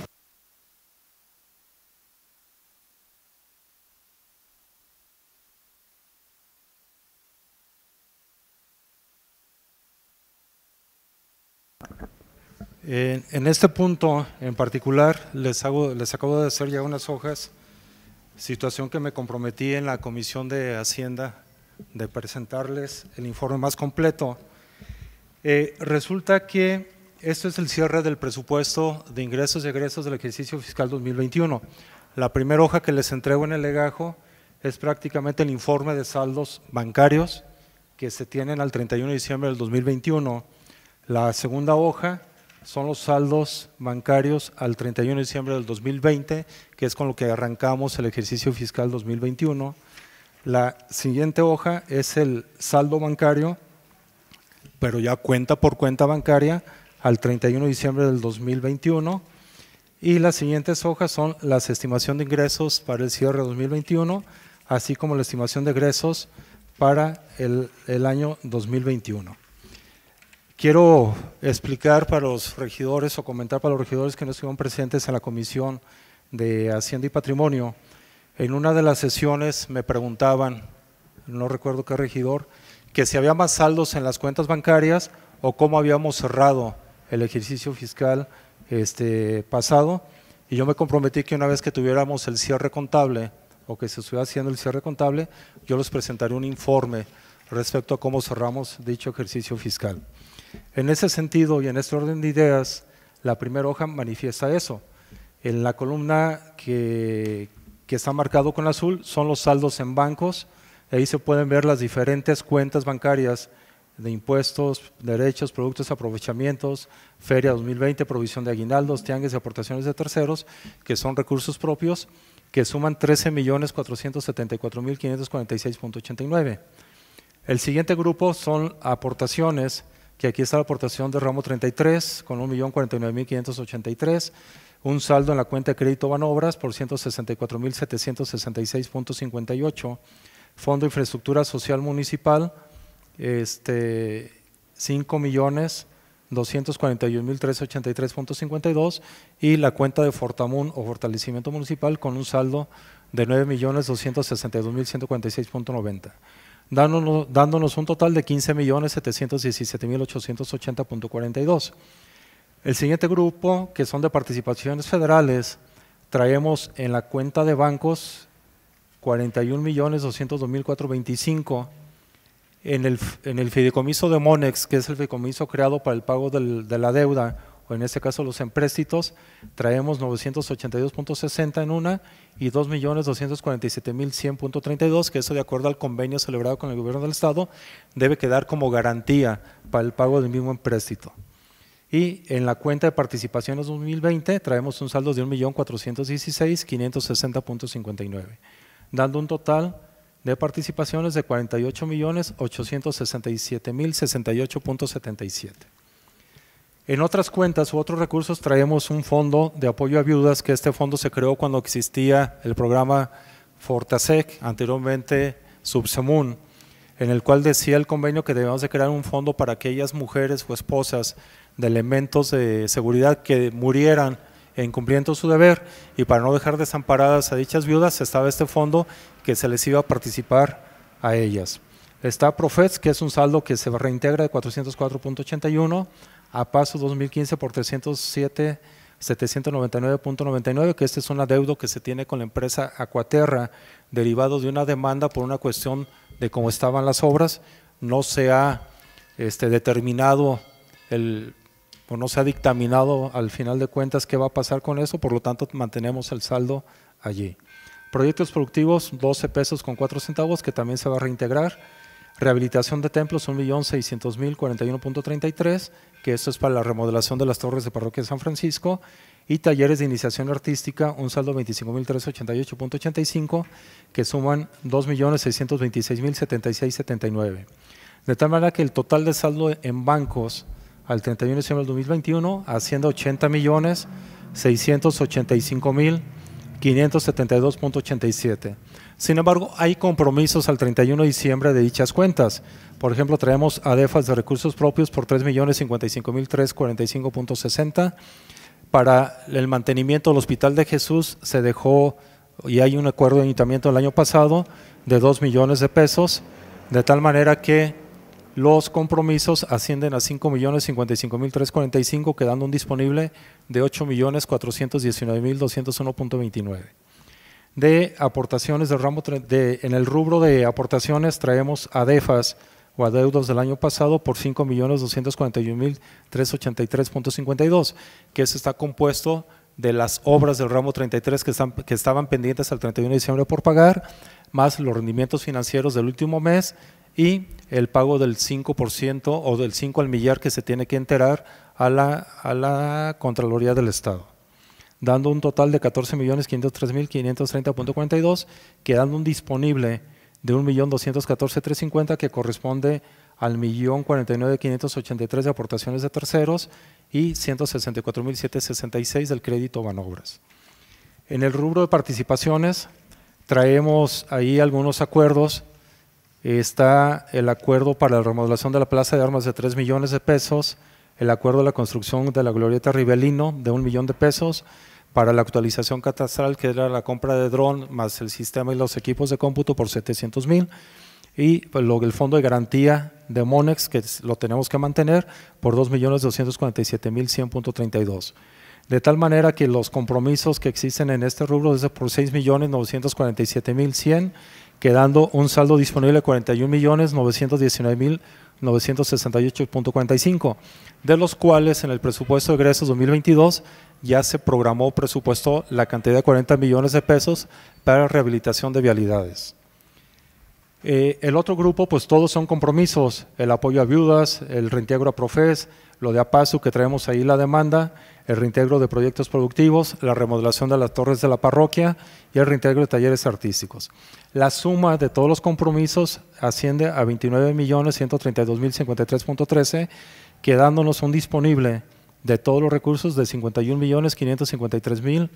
En, este punto en particular les, hago, les acabo de hacer ya unas hojas, situación que me comprometí en la Comisión de Hacienda de presentarles el informe más completo. Eh, resulta que esto es el cierre del presupuesto de ingresos y egresos del ejercicio fiscal 2021. La primera hoja que les entrego en el legajo es prácticamente el informe de saldos bancarios que se tienen al 31 de diciembre del 2021. La segunda hoja son los saldos bancarios al 31 de diciembre del 2020, que es con lo que arrancamos el ejercicio fiscal 2021. La siguiente hoja es el saldo bancario, pero ya cuenta por cuenta bancaria al 31 de diciembre del 2021. Y las siguientes hojas son la estimación de ingresos para el cierre de 2021, así como la estimación de egresos para el, el año 2021. Quiero explicar para los regidores o comentar para los regidores que no estuvieron presentes en la Comisión de Hacienda y Patrimonio. En una de las sesiones me preguntaban, no recuerdo qué regidor, que si había más saldos en las cuentas bancarias o cómo habíamos cerrado el ejercicio fiscal este, pasado. Y yo me comprometí que una vez que tuviéramos el cierre contable o que se estuviera haciendo el cierre contable, yo les presentaré un informe respecto a cómo cerramos dicho ejercicio fiscal. En ese sentido y en este orden de ideas, la primera hoja manifiesta eso. En la columna que, que está marcado con azul son los saldos en bancos. Ahí se pueden ver las diferentes cuentas bancarias de impuestos, derechos, productos, aprovechamientos, Feria 2020, provisión de aguinaldos, tianguis y aportaciones de terceros, que son recursos propios, que suman 13.474.546.89. El siguiente grupo son aportaciones que aquí está la aportación de ramo 33 con 1.049.583, un saldo en la cuenta de crédito Banobras por 164.766.58, Fondo Infraestructura Social Municipal, este, 5 millones 241.383.52 y la cuenta de Fortamun o fortalecimiento municipal con un saldo de 9.262.146.90 dándonos, dándonos un total de 15.717.880.42. El siguiente grupo, que son de participaciones federales, traemos en la cuenta de bancos 41 millones 202 mil 425 en el, en el fideicomiso de Monex, que es el fideicomiso creado para el pago del, de la deuda, o en este caso los empréstitos, traemos 982.60 en una y 2.247.100.32, que eso de acuerdo al convenio celebrado con el gobierno del estado, debe quedar como garantía para el pago del mismo empréstito. Y en la cuenta de participaciones 2020 traemos un saldo de 1.416.560.59, dando un total de participaciones de 48.867.068.77. En otras cuentas u otros recursos traemos un fondo de apoyo a viudas, que este fondo se creó cuando existía el programa Fortasec, anteriormente Subsemun, en el cual decía el convenio que debemos de crear un fondo para aquellas mujeres o esposas de elementos de seguridad que murieran en cumplimiento de su deber y para no dejar desamparadas a dichas viudas estaba este fondo que se les iba a participar a ellas. Está Profets, que es un saldo que se reintegra de 404.81 a paso 2015 por 307 799.99, que este es un adeudo que se tiene con la empresa Aquaterra, derivado de una demanda por una cuestión de cómo estaban las obras, no se ha este, determinado el no se ha dictaminado al final de cuentas qué va a pasar con eso, por lo tanto mantenemos el saldo allí. Proyectos productivos, 12 pesos con 4 centavos, que también se va a reintegrar. Rehabilitación de templos, 1.600.041.33, que esto es para la remodelación de las torres de parroquia de San Francisco. Y talleres de iniciación artística, un saldo 25.388.85, que suman 2.626.076.79. De tal manera que el total de saldo en bancos al 31 de diciembre del 2021 haciendo 80 millones 685 mil 572.87. Sin embargo, hay compromisos al 31 de diciembre de dichas cuentas. Por ejemplo, traemos ADEFAS de recursos propios por 3 millones 55 mil 345.60. Para el mantenimiento del Hospital de Jesús se dejó, y hay un acuerdo de ayuntamiento el año pasado, de 2 millones de pesos, de tal manera que los compromisos ascienden a 5.055.345, quedando un disponible de 8.419.201.29. De aportaciones del ramo de, en el rubro de aportaciones traemos ADEFAS o adeudos del año pasado por 5.241.383.52, que eso está compuesto de las obras del ramo 33 que, están, que estaban pendientes al 31 de diciembre por pagar, más los rendimientos financieros del último mes y el pago del 5% o del 5 al millar que se tiene que enterar a la, a la Contraloría del Estado, dando un total de 14.503.530.42, quedando un disponible de 1.214.350 que corresponde al millón 49.583 de aportaciones de terceros y 164.766 del crédito Banobras. En el rubro de participaciones traemos ahí algunos acuerdos está el acuerdo para la remodelación de la Plaza de Armas de 3 millones de pesos, el acuerdo de la construcción de la Glorieta Rivelino de un millón de pesos, para la actualización catastral, que era la compra de dron más el sistema y los equipos de cómputo por 700 mil, y el fondo de garantía de Monex, que lo tenemos que mantener, por 2.247.100.32. De tal manera que los compromisos que existen en este rubro es por 6.947.100 quedando un saldo disponible de 41 millones 919 mil 968.45, de los cuales en el presupuesto de egresos 2022 ya se programó presupuesto la cantidad de 40 millones de pesos para rehabilitación de vialidades. Eh, el otro grupo, pues todos son compromisos, el apoyo a viudas, el reintegro a Profes, lo de APASU que traemos ahí la demanda, el reintegro de proyectos productivos, la remodelación de las torres de la parroquia y el reintegro de talleres artísticos. La suma de todos los compromisos asciende a 29.132.053.13, quedándonos un disponible de todos los recursos de 51.553.000,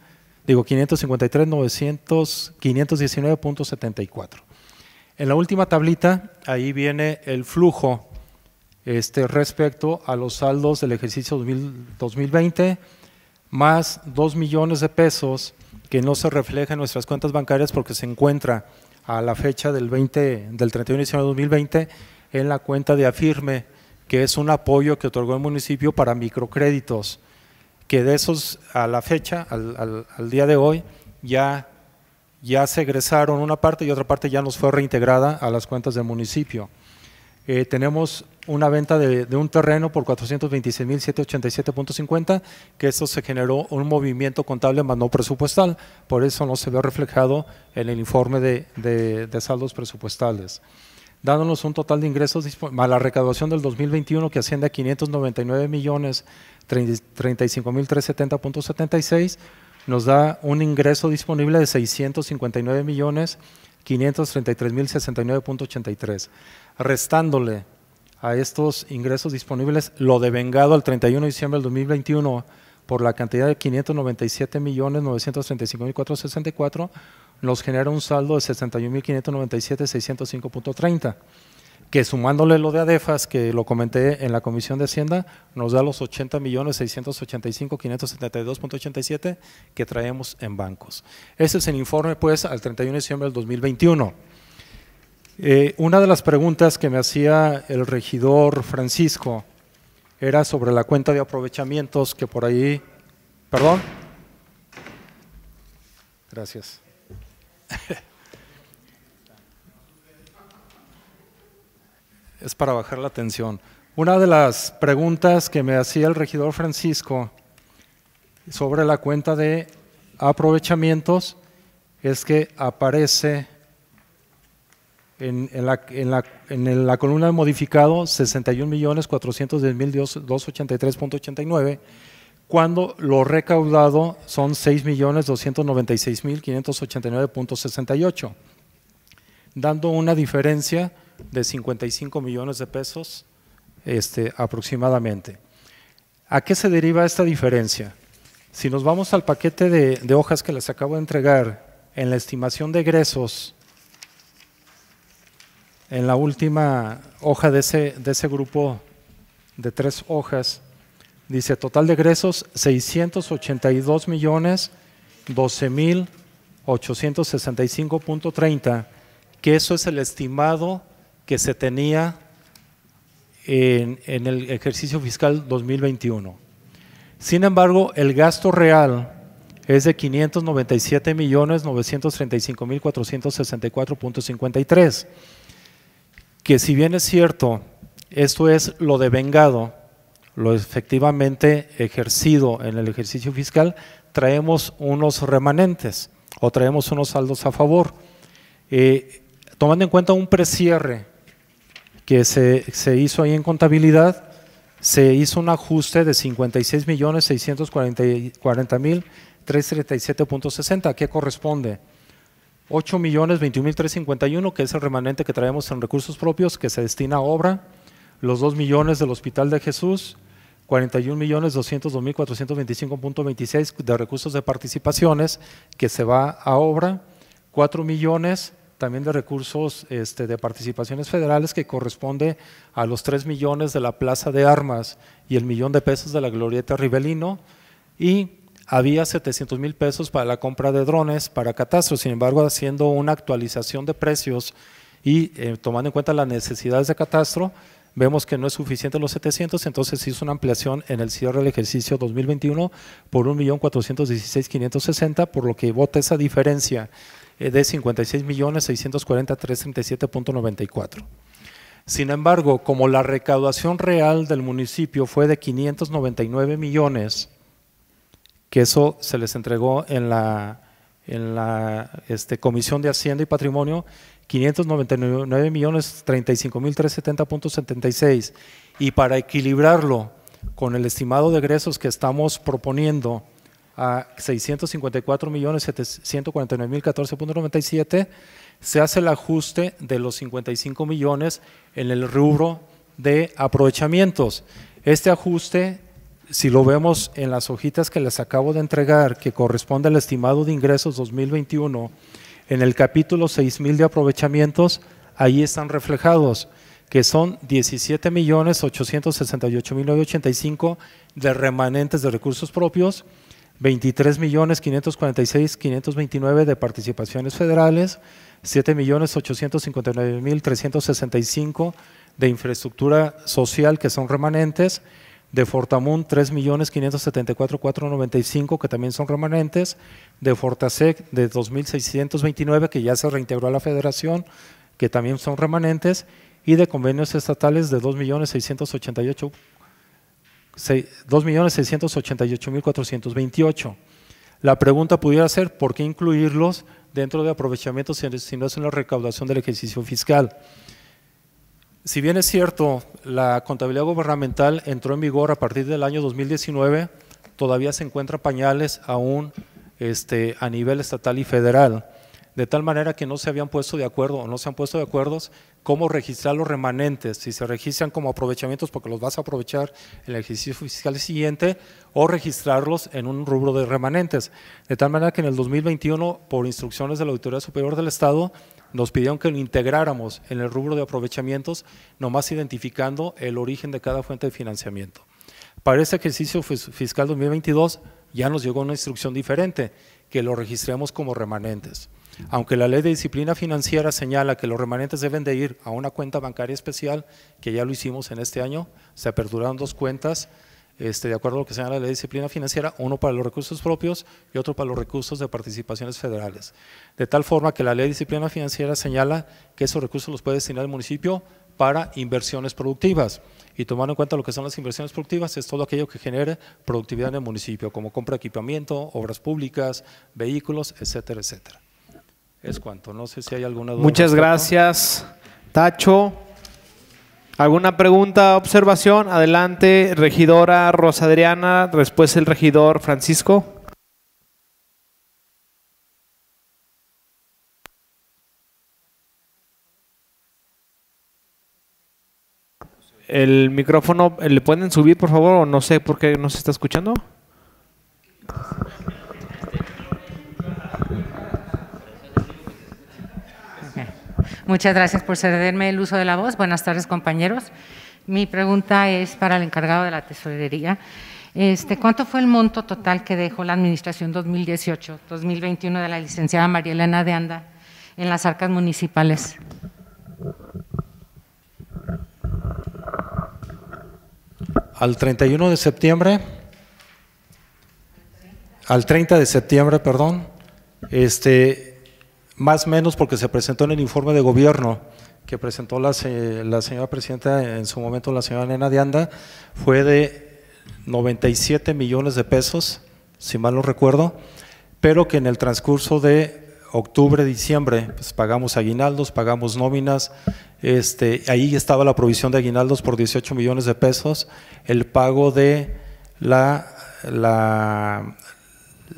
digo 519.74. En la última tablita, ahí viene el flujo este, respecto a los saldos del ejercicio 2020, más 2 millones de pesos que no se refleja en nuestras cuentas bancarias porque se encuentra a la fecha del, 20, del 31 de diciembre de 2020 en la cuenta de Afirme, que es un apoyo que otorgó el municipio para microcréditos que de esos a la fecha, al, al- al día de hoy, ya, ya se egresaron una parte y otra parte ya nos fue reintegrada a las cuentas del municipio. Eh, tenemos una venta de, de un terreno por 426.787.50, que eso se generó un movimiento contable más no presupuestal, por eso no se ve reflejado en el informe de, de- de saldos presupuestales. Dándonos un total de ingresos la recaudación del 2021 que asciende a 599 millones 35.370.76, nos da un ingreso disponible de 659 millones 533.069.83, restándole a estos ingresos disponibles lo devengado al 31 de diciembre del 2021 por la cantidad de 597 millones 935.464, nos genera un saldo de 61.597.605.30 que sumándole lo de ADEFAS, que lo comenté en la Comisión de Hacienda, nos da los 80 millones 685 572.87 que traemos en bancos. Ese es el informe, pues, al 31 de diciembre del 2021. Eh, una de las preguntas que me hacía el regidor Francisco era sobre la cuenta de aprovechamientos que por ahí, perdón. Gracias. es para bajar la tensión. Una de las preguntas que me hacía el regidor Francisco sobre la cuenta de aprovechamientos es que aparece en, la, en la- en la columna de modificado 61.410.283.89 cuando lo recaudado son 6.296.589.68 dando una diferencia de 55 millones de pesos este, aproximadamente. ¿A qué se deriva esta diferencia? Si nos vamos al paquete de, de hojas que les acabo de entregar, en la estimación de egresos, en la última hoja de ese, de ese grupo de tres hojas, dice total de egresos 682 millones 12 mil 865.30, que eso es el estimado que se tenía en, en el ejercicio fiscal 2021. Sin embargo, el gasto real es de 597 millones 935 mil 464.53, que si bien es cierto, esto es lo devengado, lo efectivamente ejercido en el ejercicio fiscal, traemos unos remanentes o traemos unos saldos a favor. Eh, tomando en cuenta un precierre que se, se hizo ahí en contabilidad, se hizo un ajuste de 56 millones 640 mil 337.60, ¿a qué corresponde? 8 millones 21 mil 351, que es el remanente que traemos en recursos propios, que se destina a obra, los 2 millones del Hospital de Jesús, 41 millones 202 mil 425.26 de recursos de participaciones, que se va a obra, 4 millones también de recursos este, de participaciones federales que corresponde a los 3 millones de la Plaza de Armas y el millón de pesos de la Glorieta Rivelino y había 700 mil pesos para la compra de drones para catastro, sin embargo haciendo una actualización de precios y eh, tomando en cuenta las necesidades de catastro, vemos que no es suficiente los 700, entonces hizo una ampliación en el cierre del ejercicio 2021 por 1.416.560, por lo que vota esa diferencia eh, de 56.640.337.94. Sin embargo, como la recaudación real del municipio fue de 599 millones, que eso se les entregó en la, en la este, Comisión de Hacienda y Patrimonio, 599 millones 35 mil 370.76 y para equilibrarlo con el estimado de egresos que estamos proponiendo a 654 millones 749 mil 14.97 se hace el ajuste de los 55 millones en el rubro de aprovechamientos. Este ajuste, si lo vemos en las hojitas que les acabo de entregar, que corresponde al estimado de ingresos 2021, en el capítulo 6000 de aprovechamientos, ahí están reflejados, que son 17 millones 868 mil 985 de remanentes de recursos propios, 23 millones 546 529 de participaciones federales, 7 millones 859 mil 365 de infraestructura social que son remanentes, de Fortamun 3.574.495 que también son remanentes, de Fortasec de 2.629 que ya se reintegró a la federación, que también son remanentes, y de convenios estatales de 2.688 2.688.428. La pregunta pudiera ser, ¿por qué incluirlos dentro de aprovechamientos si no es en la recaudación del ejercicio fiscal? Si bien es cierto, la contabilidad gubernamental entró en vigor a partir del año 2019, todavía se encuentran pañales aún este, a nivel estatal y federal, de tal manera que no se habían puesto de acuerdo o no se han puesto de acuerdo cómo registrar los remanentes, si se registran como aprovechamientos porque los vas a aprovechar en el ejercicio fiscal siguiente o registrarlos en un rubro de remanentes. De tal manera que en el 2021, por instrucciones de la Auditoría Superior del Estado, nos pidieron que lo integráramos en el rubro de aprovechamientos, nomás identificando el origen de cada fuente de financiamiento. Para este ejercicio fiscal 2022 ya nos llegó una instrucción diferente, que lo registremos como remanentes. Aunque la ley de disciplina financiera señala que los remanentes deben de ir a una cuenta bancaria especial, que ya lo hicimos en este año, se aperturaron dos cuentas, este, de acuerdo a lo que señala la ley de disciplina financiera, uno para los recursos propios y otro para los recursos de participaciones federales. De tal forma que la ley de disciplina financiera señala que esos recursos los puede destinar el municipio para inversiones productivas. Y tomando en cuenta lo que son las inversiones productivas, es todo aquello que genere productividad en el municipio, como compra de equipamiento, obras públicas, vehículos, etcétera, etcétera. Es cuanto. No sé si hay alguna duda. Muchas gracias, Tacho. ¿Alguna pregunta, observación? Adelante, regidora Rosa Adriana, después el regidor Francisco. El micrófono, ¿le pueden subir, por favor? O no sé por qué no se está escuchando. Muchas gracias por cederme el uso de la voz. Buenas tardes, compañeros. Mi pregunta es para el encargado de la tesorería. Este, ¿Cuánto fue el monto total que dejó la administración 2018-2021 de la licenciada María Elena de Anda en las arcas municipales? Al 31 de septiembre, al 30 de septiembre, perdón, este, más o menos porque se presentó en el informe de gobierno que presentó la, señora presidenta en su momento, la señora Nena de Anda, fue de 97 millones de pesos, si mal no recuerdo, pero que en el transcurso de octubre, diciembre, pues pagamos aguinaldos, pagamos nóminas, este, ahí estaba la provisión de aguinaldos por 18 millones de pesos, el pago de la, la,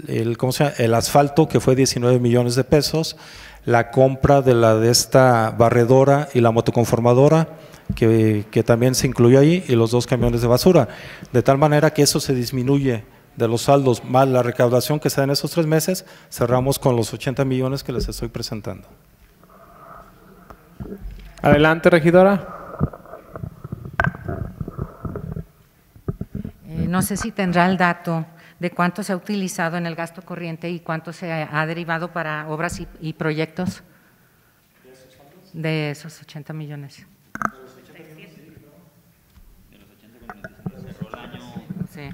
el, ¿cómo se llama? el asfalto, que fue 19 millones de pesos, la compra de, la, de esta barredora y la motoconformadora, que, que también se incluyó ahí, y los dos camiones de basura, de tal manera que eso se disminuye de los saldos más la recaudación que se da en esos tres meses, cerramos con los 80 millones que les estoy presentando. Adelante, regidora. Eh, no sé si tendrá el dato de cuánto se ha utilizado en el gasto corriente y cuánto se ha derivado para obras y, proyectos de esos 80 millones. Sí.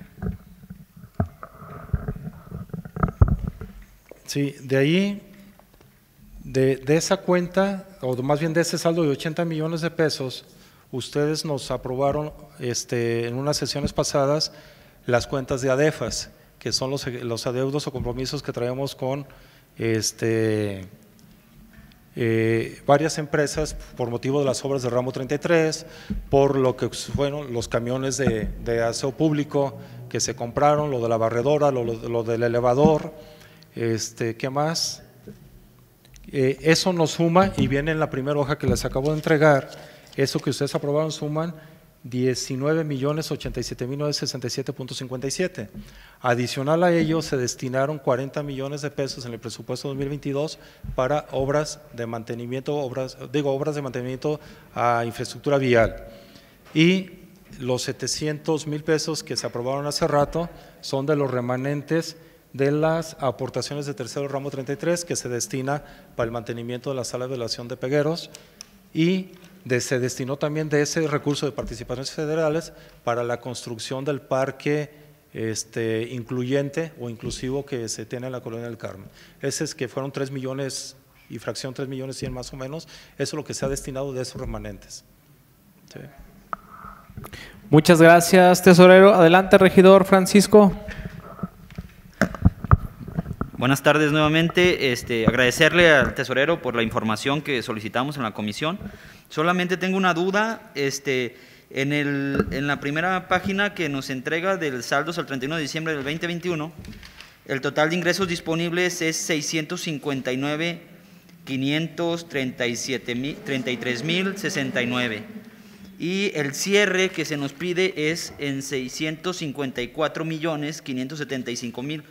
Sí, de ahí, de, de, esa cuenta, o más bien de ese saldo de 80 millones de pesos, ustedes nos aprobaron este, en unas sesiones pasadas las cuentas de ADEFAS que son los, los adeudos o compromisos que traemos con este, eh, varias empresas por motivo de las obras del ramo 33, por lo que fueron los camiones de, de aseo público que se compraron, lo de la barredora, lo, lo, del elevador, este, ¿qué más? Eh, eso nos suma y viene en la primera hoja que les acabo de entregar, eso que ustedes aprobaron suman 19 millones 87 mil Adicional a ello, se destinaron 40 millones de pesos en el presupuesto 2022 para obras de mantenimiento, obras, digo, obras de mantenimiento a infraestructura vial. Y los 700 mil pesos que se aprobaron hace rato son de los remanentes de las aportaciones de tercero ramo 33 que se destina para el mantenimiento de la sala de velación de Pegueros y de- se destinó también de ese recurso de participaciones federales para la construcción del parque este, incluyente o inclusivo que se tiene en la Colonia del Carmen. Ese es que fueron 3 millones y fracción 3 millones 100 más o menos, eso es lo que se ha destinado de esos remanentes. Muchas gracias, tesorero. Adelante, regidor Francisco. Buenas tardes nuevamente. Este, agradecerle al tesorero por la información que solicitamos en la comisión. Solamente tengo una duda. Este, en, la primera página que nos entrega del saldos al 31 de diciembre del 2021, el total de ingresos disponibles es 659 537 mil 33 mil 69 y el cierre que se nos pide es en 654 millones 575 mil.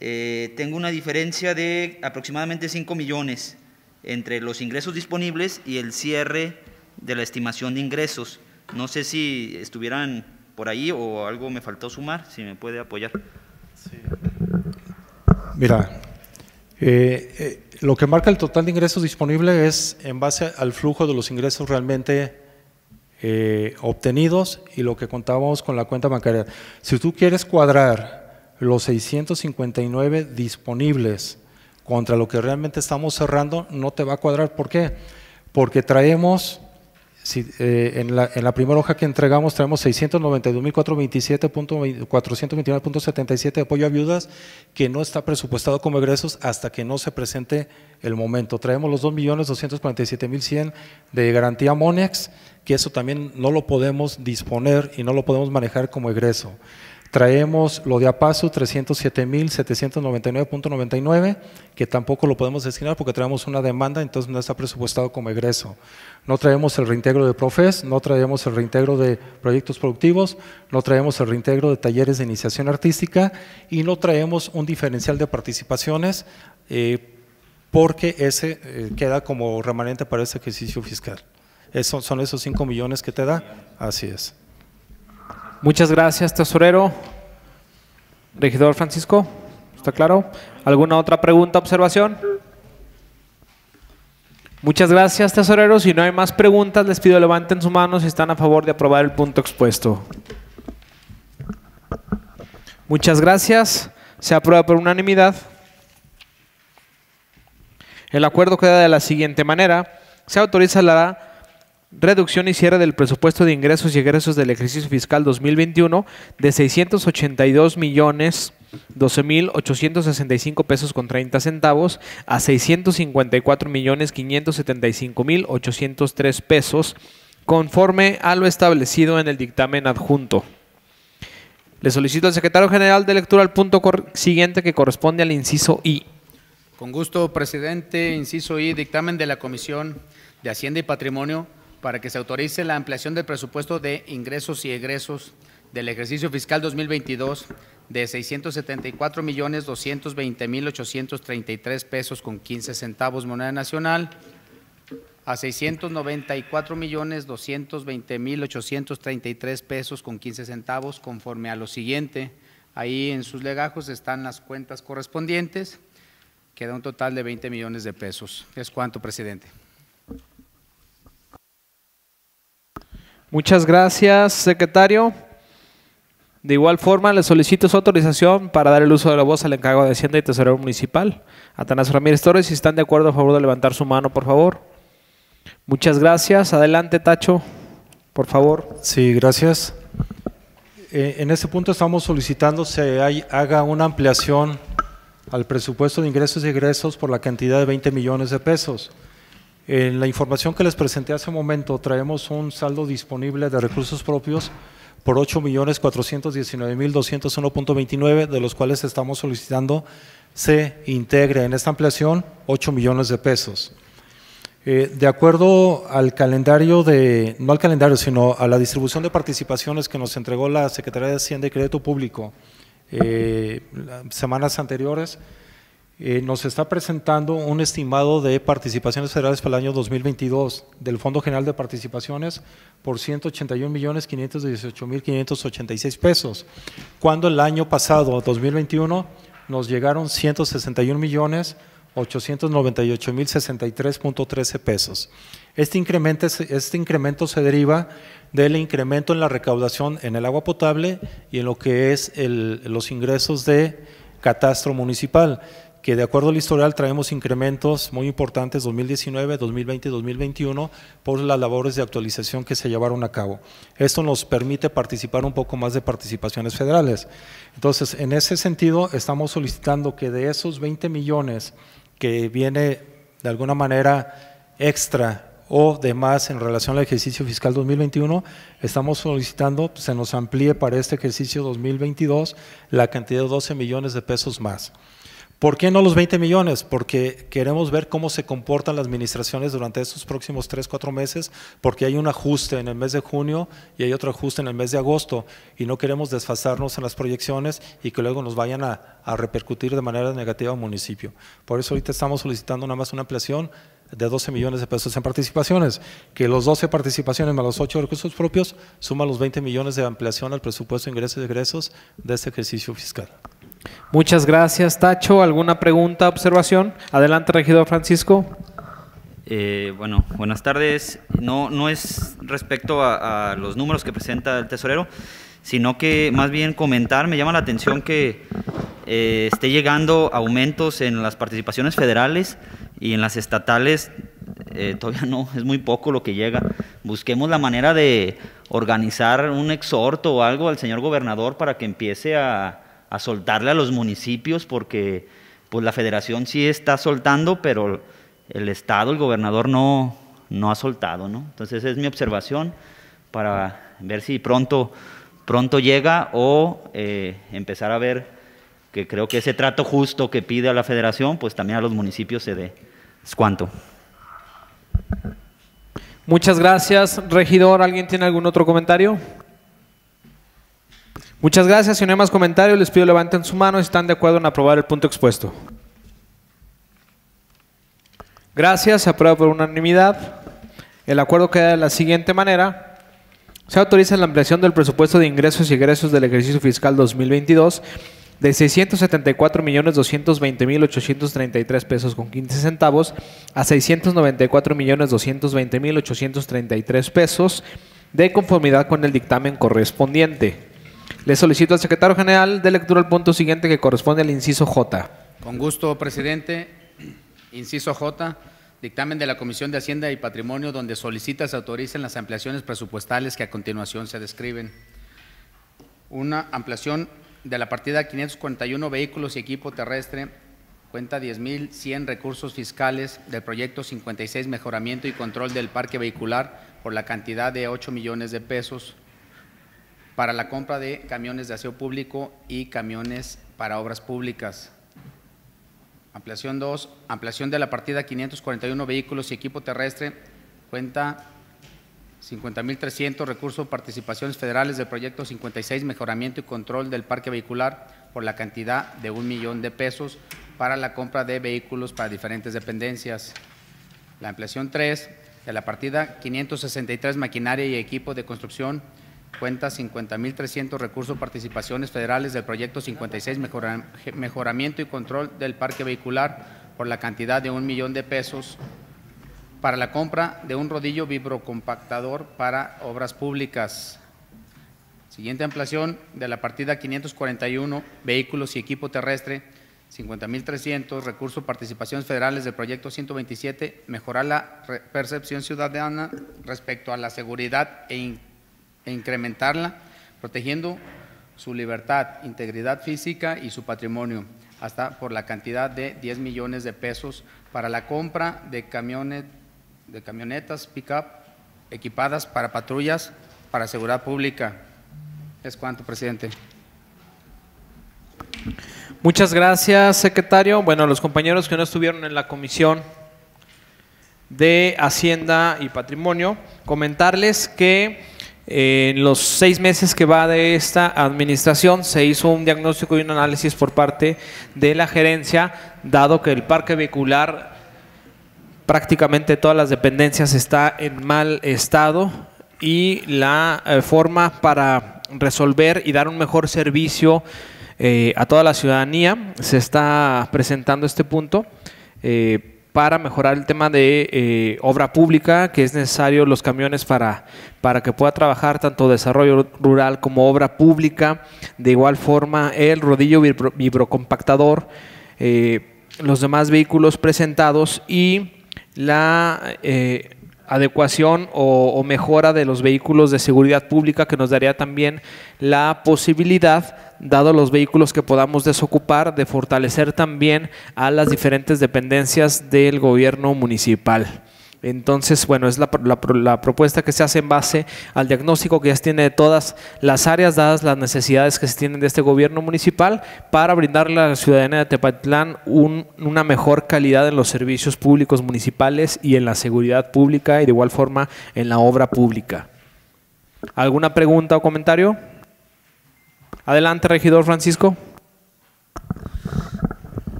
Eh, tengo una diferencia de aproximadamente 5 millones entre los ingresos disponibles y el cierre de la estimación de ingresos. No sé si estuvieran por ahí o algo me faltó sumar, si me puede apoyar. Mira, eh, eh, lo que marca el total de ingresos disponible es en base al flujo de los ingresos realmente eh, obtenidos y lo que contábamos con la cuenta bancaria. Si tú quieres cuadrar los 659 disponibles contra lo que realmente estamos cerrando, no te va a cuadrar. ¿Por qué? Porque traemos, eh, en, la, primera hoja que entregamos, traemos 692.427.429.77 de apoyo a viudas que no está presupuestado como egresos hasta que no se presente el momento. Traemos los 2.247.100 de garantía MONEX, que eso también no lo podemos disponer y no lo podemos manejar como egreso. Traemos lo de APASU 307.799.99, que tampoco lo podemos destinar porque traemos una demanda, entonces no está presupuestado como egreso. No traemos el reintegro de Profes, no traemos el reintegro de proyectos productivos, no traemos el reintegro de talleres de iniciación artística y no traemos un diferencial de participaciones eh, porque ese eh, queda como remanente para ese ejercicio fiscal. Eso, son esos 5 millones que te da, así es. Muchas gracias, tesorero. Regidor Francisco, ¿está claro? ¿Alguna otra pregunta, observación? Muchas gracias, tesorero. Si no hay más preguntas, les pido levanten su mano si están a favor de aprobar el punto expuesto. Muchas gracias. Se aprueba por unanimidad. El acuerdo queda de la siguiente manera. Se autoriza la reducción y cierre del presupuesto de ingresos y egresos del ejercicio fiscal 2021 de 682 millones 12 mil 865 pesos con 30 centavos a 654 millones 575 mil 803 pesos conforme a lo establecido en el dictamen adjunto. Le solicito al secretario general de lectura el punto siguiente que corresponde al inciso I. Con gusto, presidente. Inciso I, dictamen de la Comisión de Hacienda y Patrimonio para que se autorice la ampliación del presupuesto de ingresos y egresos del ejercicio fiscal 2022 de 674 millones 220 mil 833 pesos con 15 centavos moneda nacional a 694 millones 220 mil 833 pesos con 15 centavos conforme a lo siguiente. Ahí en sus legajos están las cuentas correspondientes. Queda un total de 20 millones de pesos. Es cuanto, presidente. Muchas gracias, secretario. De igual forma, le solicito su autorización para dar el uso de la voz al encargado de Hacienda y Tesorero Municipal, Atanás Ramírez Torres. Si están de acuerdo, a favor de levantar su mano, por favor. Muchas gracias. Adelante, Tacho, por favor. Sí, gracias. Eh, en este punto estamos solicitando se hay, haga una ampliación al presupuesto de ingresos y egresos por la cantidad de 20 millones de pesos. En la información que les presenté hace un momento, traemos un saldo disponible de recursos propios por 8.419.201.29, de los cuales estamos solicitando se integre en esta ampliación 8 millones de pesos. Eh, de acuerdo al calendario de, no al calendario, sino a la distribución de participaciones que nos entregó la Secretaría de Hacienda y Crédito Público eh, semanas anteriores, eh, nos está presentando un estimado de participaciones federales para el año 2022 del Fondo General de Participaciones por 181 millones 518 mil 586 pesos, cuando el año pasado, 2021, nos llegaron 161 millones 898 mil 63.13 pesos. Este incremento, este incremento se deriva del incremento en la recaudación en el agua potable y en lo que es el, los ingresos de catastro municipal que de acuerdo al historial traemos incrementos muy importantes 2019, 2020 y 2021 por las labores de actualización que se llevaron a cabo. Esto nos permite participar un poco más de participaciones federales. Entonces, en ese sentido, estamos solicitando que de esos 20 millones que viene de alguna manera extra o de más en relación al ejercicio fiscal 2021, estamos solicitando se nos amplíe para este ejercicio 2022 la cantidad de 12 millones de pesos más. ¿Por qué no los 20 millones? Porque queremos ver cómo se comportan las administraciones durante estos próximos 3, 4 meses, porque hay un ajuste en el mes de junio y hay otro ajuste en el mes de agosto y no queremos desfasarnos en las proyecciones y que luego nos vayan a, repercutir de manera negativa al municipio. Por eso ahorita estamos solicitando nada más una ampliación de 12 millones de pesos en participaciones, que los 12 participaciones más los 8 recursos propios suman los 20 millones de ampliación al presupuesto de ingresos y egresos de este ejercicio fiscal. Muchas gracias, Tacho. ¿Alguna pregunta, observación? Adelante, regidor Francisco. Eh, bueno, buenas tardes. No, no es respecto a, los números que presenta el tesorero, sino que más bien comentar, me llama la atención que eh, esté llegando aumentos en las participaciones federales y en las estatales. Eh, todavía no, es muy poco lo que llega. Busquemos la manera de organizar un exhorto o algo al señor gobernador para que empiece a, a soltarle a los municipios porque pues la federación sí está soltando, pero el Estado, el gobernador no, no ha soltado, ¿no? Entonces es mi observación para ver si pronto, pronto llega o eh, empezar a ver que creo que ese trato justo que pide a la federación, pues también a los municipios se dé. ¿Es cuánto? Muchas gracias, regidor. ¿Alguien tiene algún otro comentario? Muchas gracias. Si no hay más comentarios, les pido levanten su mano si están de acuerdo en aprobar el punto expuesto. Gracias. Se aprueba por unanimidad. El acuerdo queda de la siguiente manera. Se autoriza la ampliación del presupuesto de ingresos y egresos del ejercicio fiscal 2022 de 674.220.833 pesos con 15 centavos a 694.220.833 pesos de conformidad con el dictamen correspondiente. Le solicito al secretario general de lectura el punto siguiente que corresponde al inciso J. Con gusto, presidente. Inciso J. Dictamen de la Comisión de Hacienda y Patrimonio donde solicita se autoricen las ampliaciones presupuestales que a continuación se describen. Una ampliación de la partida 541 vehículos y equipo terrestre, cuenta 10.100 recursos fiscales del proyecto 56 mejoramiento y control del parque vehicular por la cantidad de 8 millones de pesos para la compra de camiones de aseo público y camiones para obras públicas. Ampliación 2, ampliación de la partida 541 vehículos y equipo terrestre, cuenta 50.300 recursos participaciones federales del proyecto 56 mejoramiento y control del parque vehicular por la cantidad de un millón de pesos para la compra de vehículos para diferentes dependencias. La ampliación 3 de la partida 563 maquinaria y equipo de construcción cuenta 50.300 recursos participaciones federales del proyecto 56 mejoramiento y control del parque vehicular por la cantidad de un millón de pesos para la compra de un rodillo vibrocompactador para obras públicas. Siguiente ampliación de la partida 541 vehículos y equipo terrestre 50.300 recursos participaciones federales del proyecto 127 mejorar la percepción ciudadana respecto a la seguridad e e incrementarla, protegiendo su libertad, integridad física y su patrimonio, hasta por la cantidad de 10 millones de pesos para la compra de, camiones, de camionetas pick-up equipadas para patrullas para seguridad pública. Es cuanto, presidente. Muchas gracias, secretario. Bueno, los compañeros que no estuvieron en la comisión de Hacienda y Patrimonio, comentarles que en los seis meses que va de esta administración se hizo un diagnóstico y un análisis por parte de la gerencia, dado que el parque vehicular prácticamente todas las dependencias está en mal estado y la eh, forma para resolver y dar un mejor servicio eh, a toda la ciudadanía se está presentando este punto. Eh, para mejorar el tema de eh, obra pública, que es necesario los camiones para, para que pueda trabajar tanto desarrollo rural como obra pública. De igual forma, el rodillo vibro- vibrocompactador, eh, los demás vehículos presentados y la eh, adecuación o mejora de los vehículos de seguridad pública que nos daría también la posibilidad, dado los vehículos que podamos desocupar, de fortalecer también a las diferentes dependencias del gobierno municipal. Entonces, bueno, es la, la- la propuesta que se hace en base al diagnóstico que ya se tiene de todas las áreas, dadas las necesidades que se tienen de este gobierno municipal, para brindarle a la ciudadanía de Tepatitlán un- una mejor calidad en los servicios públicos municipales y en la seguridad pública y de igual forma en la obra pública. ¿Alguna pregunta o comentario? Adelante, regidor Francisco.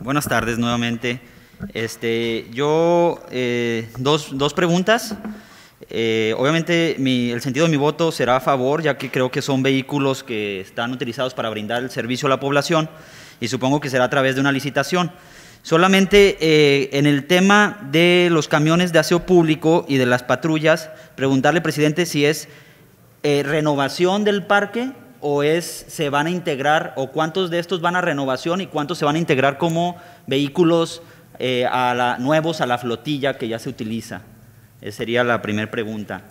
Buenas tardes nuevamente. Este, yo, eh, dos, dos preguntas. Eh, obviamente mi- el sentido de mi voto será a favor, ya que creo que son vehículos que están utilizados para brindar el servicio a la población y supongo que será a través de una licitación. Solamente eh, en el tema de los camiones de aseo público y de las patrullas, preguntarle, presidente, si es renovación del parque o es se van a integrar o cuántos de estos van a renovación y cuántos se van a integrar como vehículos eh, a la- nuevos a la flotilla que ya se utiliza. Esa sería la primera pregunta.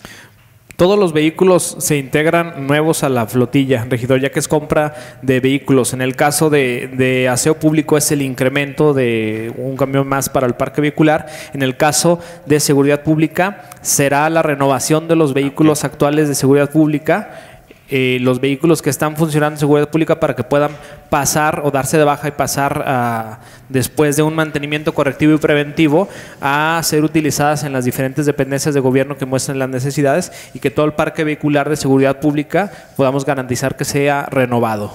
Todos los vehículos se integran nuevos a la flotilla, regidor, ya que es compra de vehículos. En el caso de, de aseo público es el incremento de un camión más para el parque vehicular. En el caso de seguridad pública será la renovación de los vehículos actuales de seguridad pública. Eh, los vehículos que están funcionando en seguridad pública para que puedan pasar o darse de baja y pasar a, después de un mantenimiento correctivo y preventivo a ser utilizadas en las diferentes dependencias de gobierno que muestren las necesidades y que todo el parque vehicular de seguridad pública podamos garantizar que sea renovado.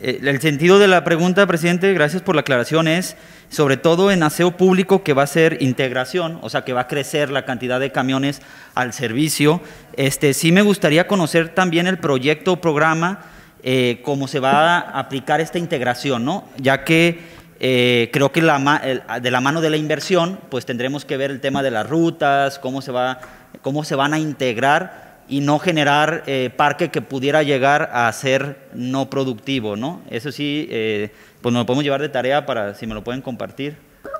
Eh, el sentido de la pregunta, presidente, gracias por la aclaración, es sobre todo en aseo público que va a ser integración, o sea, que va a crecer la cantidad de camiones al servicio. Este, sí me gustaría conocer también el proyecto o programa, eh, cómo se va a aplicar esta integración, ¿no? Ya que eh, creo que la el- de la mano de la inversión, pues tendremos que ver el tema de las rutas, cómo se, va, cómo se van a integrar y no generar eh, parque que pudiera llegar a ser no productivo, ¿no? Eso sí, eh, pues nos lo podemos llevar de tarea para, si me lo pueden compartir,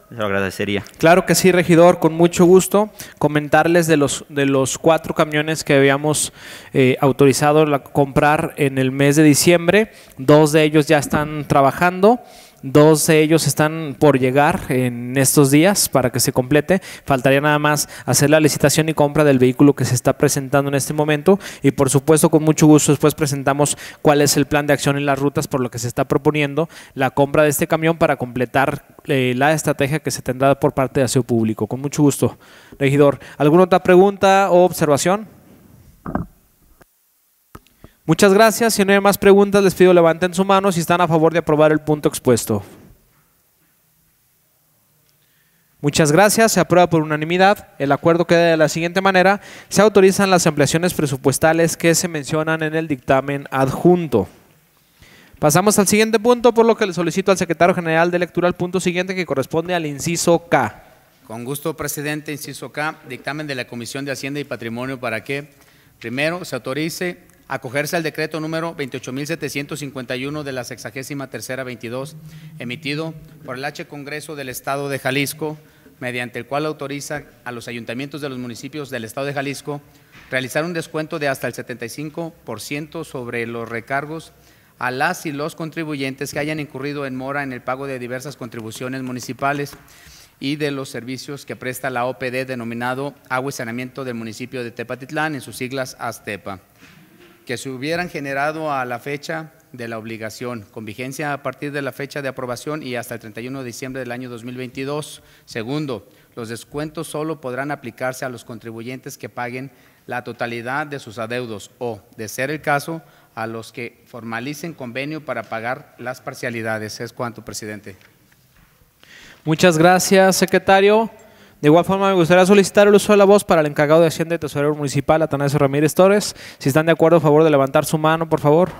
se lo agradecería. Claro que sí, regidor, con mucho gusto. Comentarles de los, de los cuatro camiones que habíamos eh, autorizado la- comprar en el mes de diciembre. Dos de ellos ya están trabajando. Dos de ellos están por llegar en estos días para que se complete. Faltaría nada más hacer la licitación y compra del vehículo que se está presentando en este momento. Y por supuesto, con mucho gusto después presentamos cuál es el plan de acción y las rutas por lo que se está proponiendo la compra de este camión para completar eh, la estrategia que se tendrá por parte de Aseo Público. Con mucho gusto. Regidor, ¿alguna otra pregunta o observación? Muchas gracias. Si no hay más preguntas, les pido levanten su mano si están a favor de aprobar el punto expuesto. Muchas gracias. Se aprueba por unanimidad. El acuerdo queda de la siguiente manera. Se autorizan las ampliaciones presupuestales que se mencionan en el dictamen adjunto. Pasamos al siguiente punto, por lo que le solicito al secretario general de lectura al punto siguiente que corresponde al inciso K. Con gusto, presidente, inciso K, dictamen de la Comisión de Hacienda y Patrimonio para que, primero, se autorice acogerse al decreto número 28.751 de la sexagésima tercera 22, emitido por el H Congreso del Estado de Jalisco, mediante el cual autoriza a los ayuntamientos de los municipios del Estado de Jalisco realizar un descuento de hasta el 75% sobre los recargos a las y los contribuyentes que hayan incurrido en mora en el pago de diversas contribuciones municipales y de los servicios que presta la OPD denominado Agua y Saneamiento del municipio de Tepatitlán, en sus siglas ASTEPA, que se hubieran generado a la fecha de la obligación, con vigencia a partir de la fecha de aprobación y hasta el 31 de diciembre del año 2022. Segundo, los descuentos solo podrán aplicarse a los contribuyentes que paguen la totalidad de sus adeudos o, de ser el caso, a los que formalicen convenio para pagar las parcialidades. Es cuanto, presidente. Muchas gracias, secretario. De igual forma, me gustaría solicitar el uso de la voz para el encargado de Hacienda y Tesorero Municipal, Atanasio Ramírez Torres. Si están de acuerdo, a favor de levantar su mano, por favor.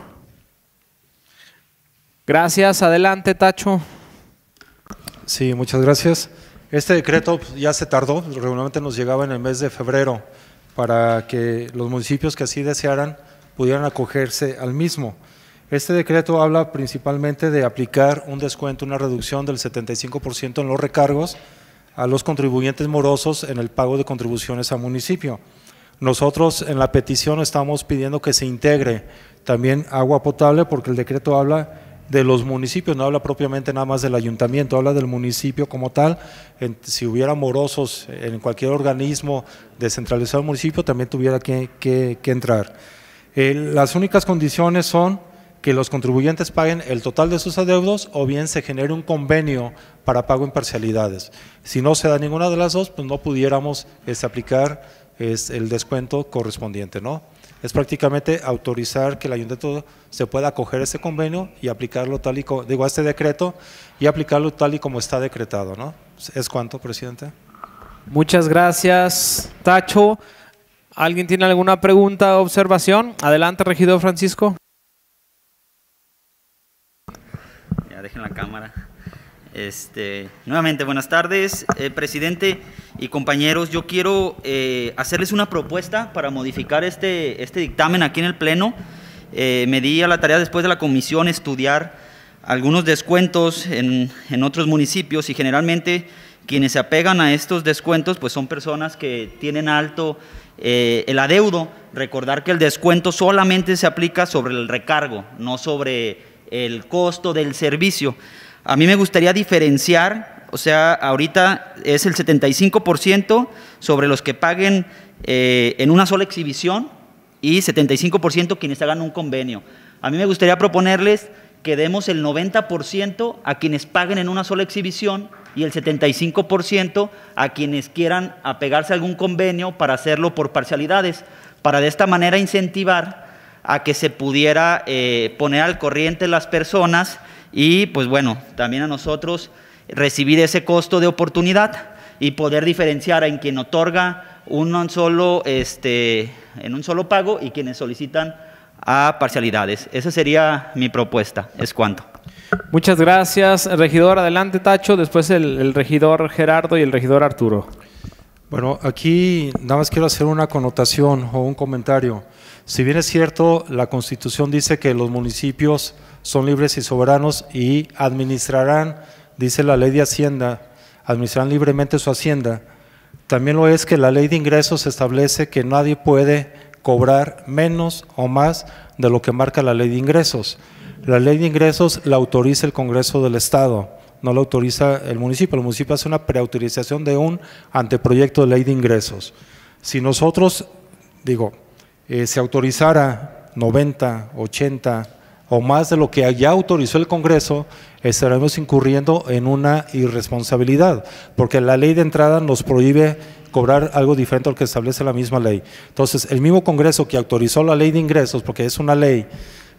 Gracias. Adelante, Tacho. Sí, muchas gracias. Este decreto pues, ya se tardó, regularmente nos llegaba en el mes de febrero para que los municipios que así desearan pudieran acogerse al mismo. Este decreto habla principalmente de aplicar un descuento, una reducción del 75% en los recargos a los contribuyentes morosos en el pago de contribuciones al municipio. Nosotros en la petición estamos pidiendo que se integre también agua potable porque el decreto habla de los municipios, no habla propiamente nada más del ayuntamiento, habla del municipio como tal. si hubiera morosos en cualquier organismo descentralizado del municipio, también tuviera que, entrar. las únicas condiciones son que los contribuyentes paguen el total de sus adeudos o bien se genere un convenio para pago en parcialidades. Si no se da ninguna de las dos, pues no pudiéramos este, aplicar el descuento correspondiente, ¿no? es prácticamente autorizar que el ayuntamiento se pueda acoger ese convenio y aplicarlo tal y como, digo, este decreto y aplicarlo tal y como está decretado, ¿no? ¿Es cuánto, presidente? Muchas gracias, Tacho. ¿Alguien tiene alguna pregunta o observación? Adelante, regidor Francisco. Dejen la cámara. Este, nuevamente, buenas tardes, eh, presidente y compañeros. Yo quiero eh, hacerles una propuesta para modificar este, este dictamen aquí en el Pleno. Eh, me di a la tarea después de la comisión estudiar algunos descuentos en, en, otros municipios y generalmente quienes se apegan a estos descuentos pues son personas que tienen alto el adeudo. Recordar que el descuento solamente se aplica sobre el recargo, no sobre el costo del servicio. A mí me gustaría diferenciar, o sea, ahorita es el 75% sobre los que paguen eh, en una sola exhibición y 75% quienes hagan un convenio. A mí me gustaría proponerles que demos el 90% a quienes paguen en una sola exhibición y el 75% a quienes quieran apegarse a algún convenio para hacerlo por parcialidades, para de esta manera incentivar a que se pudiera eh, poner al corriente las personas y pues bueno, también a nosotros recibir ese costo de oportunidad y poder diferenciar en quien otorga un solo, este, en un solo pago y quienes solicitan a parcialidades. Esa sería mi propuesta. Es cuanto. Muchas gracias, regidor. Adelante, Tacho. Después el, el, regidor Gerardo y el regidor Arturo. Bueno, aquí nada más quiero hacer una connotación o un comentario. Si bien es cierto, la Constitución dice que los municipios son libres y soberanos y administrarán, dice la ley de Hacienda, administrarán libremente su hacienda. También lo es que la ley de ingresos establece que nadie puede cobrar menos o más de lo que marca la ley de ingresos. La ley de ingresos la autoriza el Congreso del Estado, no la autoriza el municipio. El municipio hace una preautorización de un anteproyecto de ley de ingresos. Si nosotros, digo, eh, se autorizara 90, 80, o más de lo que ya autorizó el Congreso, estaremos incurriendo en una irresponsabilidad, porque la ley de entrada nos prohíbe cobrar algo diferente a lo que establece la misma ley. Entonces, el mismo Congreso que autorizó la ley de ingresos, porque es una ley,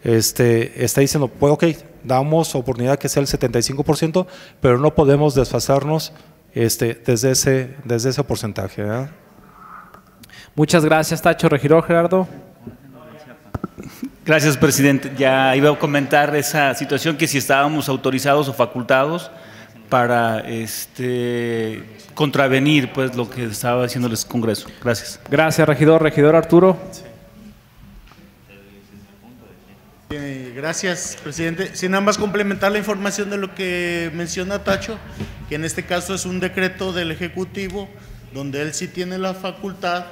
este, está diciendo, pues ok, damos oportunidad que sea el 75%, pero no podemos desfasarnos este, desde, ese, desde ese porcentaje. Muchas gracias, Tacho. Regidor Gerardo. Gracias, presidente. Ya iba a comentar esa situación que si estábamos autorizados o facultados para este, contravenir pues lo que estaba haciendo el Congreso. Gracias. Gracias, regidor. Regidor Arturo. Eh, gracias, presidente. Sin nada más complementar la información de lo que menciona Tacho, que en este caso es un decreto del Ejecutivo donde él sí tiene la facultad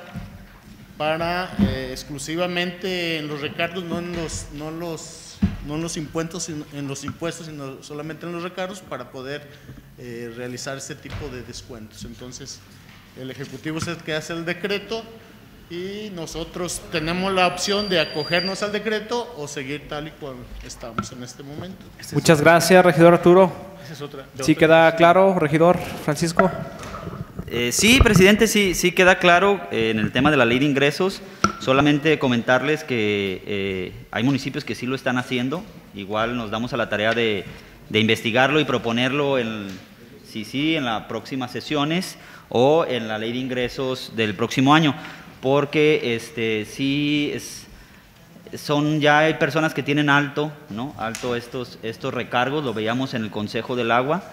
para eh, exclusivamente en los recargos, no en los, no los, no en los impuestos, en los impuestos, sino solamente en los recargos para poder eh, realizar ese tipo de descuentos. Entonces, el Ejecutivo es el que hace el decreto y nosotros tenemos la opción de acogernos al decreto o seguir tal y cual estamos en este momento. Muchas gracias, regidor Arturo. ¿Sí queda claro, regidor Francisco? Eh, sí, presidente, sí, sí queda claro eh, en el tema de la ley de ingresos. Solamente comentarles que eh, hay municipios que sí lo están haciendo. Igual nos damos a la tarea de, investigarlo y proponerlo en, sí, sí, en las próximas sesiones o en la ley de ingresos del próximo año. Porque este, sí son ya hay personas que tienen alto, ¿no? Alto estos, estos recargos, lo veíamos en el Consejo del Agua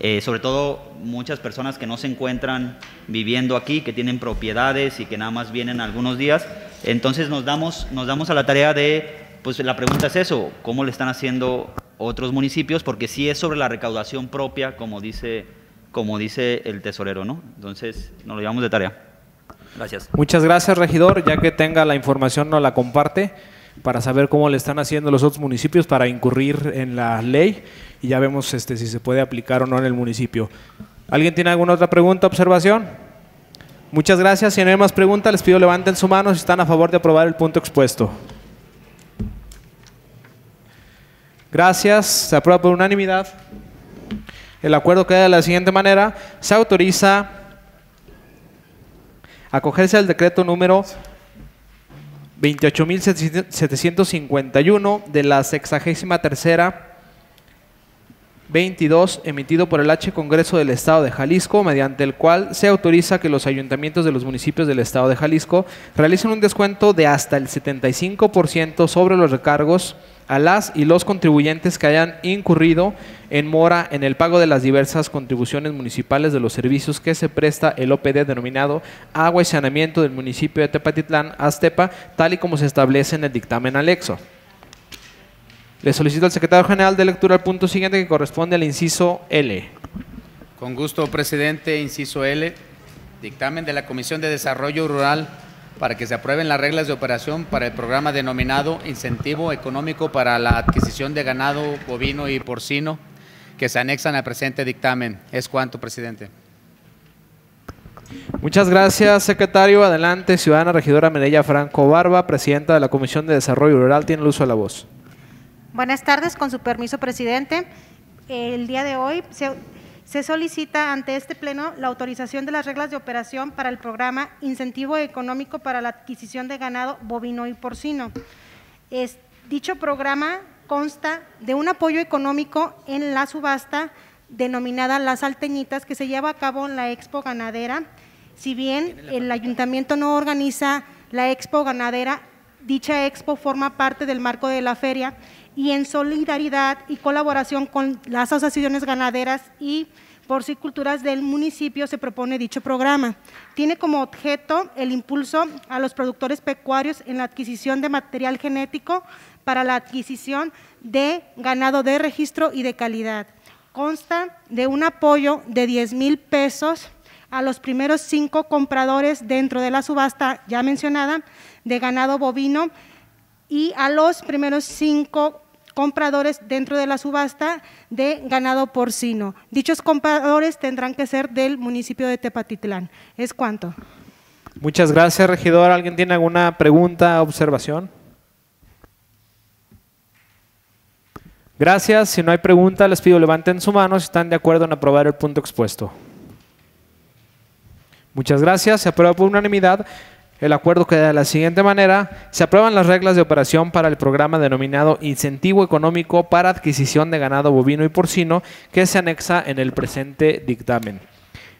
eh, sobre todo muchas personas que no se encuentran viviendo aquí, que tienen propiedades y que nada más vienen algunos días. Entonces nos damos, nos damos a la tarea de, pues la pregunta es eso, ¿cómo le están haciendo otros municipios? Porque sí es sobre la recaudación propia, como dice, como dice el tesorero, ¿no? Entonces nos lo llevamos de tarea. Gracias. Muchas gracias, regidor. Ya que tenga la información, nos la comparte para saber cómo le están haciendo los otros municipios para incurrir en la ley y ya vemos este, si se puede aplicar o no en el municipio. ¿Alguien tiene alguna otra pregunta, observación? Muchas gracias. Si no hay más preguntas, les pido levanten su mano si están a favor de aprobar el punto expuesto. Gracias. Se aprueba por unanimidad. El acuerdo queda de la siguiente manera. Se autoriza acogerse al decreto número 28.751 de la sexagésima tercera 22 emitido por el H Congreso del Estado de Jalisco, mediante el cual se autoriza que los ayuntamientos de los municipios del Estado de Jalisco realicen un descuento de hasta el 75% sobre los recargos a las y los contribuyentes que hayan incurrido en mora en el pago de las diversas contribuciones municipales de los servicios que se presta el OPD denominado Agua y Saneamiento del municipio de Tepatitlán, Aztepa, tal y como se establece en el dictamen anexo. Le solicito al secretario general de lectura el punto siguiente que corresponde al inciso L. Con gusto, presidente, inciso L, dictamen de la Comisión de Desarrollo Rural para que se aprueben las reglas de operación para el programa denominado Incentivo Económico para la Adquisición de Ganado Bovino y Porcino, que se anexan al presente dictamen. Es cuanto, presidente. Muchas gracias, secretario. Adelante, ciudadana regidora Medella Franco Barba, presidenta de la Comisión de Desarrollo Rural, tiene el uso de la voz. Buenas tardes, con su permiso, presidente. El día de hoy se, se solicita ante este Pleno la autorización de las reglas de operación para el programa Incentivo Económico para la Adquisición de Ganado Bovino y Porcino. Es, dicho programa consta de un apoyo económico en la subasta denominada Las Alteñitas, que se lleva a cabo en la Expo Ganadera. Si bien el ayuntamiento no organiza la Expo Ganadera, dicha expo forma parte del marco de la feria y en solidaridad y colaboración con las asociaciones ganaderas y porciculturas del municipio se propone dicho programa. Tiene como objeto el impulso a los productores pecuarios en la adquisición de material genético para la adquisición de ganado de registro y de calidad. Consta de un apoyo de 10 mil pesos a los primeros cinco compradores dentro de la subasta ya mencionada de ganado bovino y a los primeros cinco compradores dentro de la subasta de ganado porcino. Dichos compradores tendrán que ser del municipio de Tepatitlán. ¿Es cuánto? Muchas gracias, regidor. ¿Alguien tiene alguna pregunta, observación? Gracias. Si no hay pregunta, les pido levanten su mano si están de acuerdo en aprobar el punto expuesto. Muchas gracias. Se aprueba por unanimidad. El acuerdo queda de la siguiente manera. Se aprueban las reglas de operación para el programa denominado Incentivo Económico para Adquisición de Ganado Bovino y Porcino que se anexa en el presente dictamen.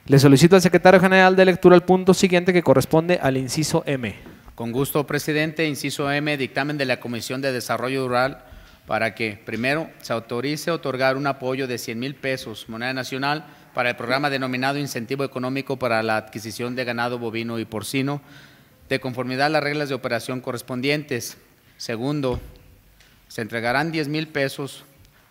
Le solicito al secretario general de lectura el punto siguiente que corresponde al inciso M. Con gusto, presidente. Inciso M, dictamen de la Comisión de Desarrollo Rural para que, primero, se autorice otorgar un apoyo de 100 mil pesos, moneda nacional, para el programa denominado Incentivo Económico para la Adquisición de Ganado Bovino y Porcino, de conformidad a las reglas de operación correspondientes. Segundo, se entregarán 10 mil pesos,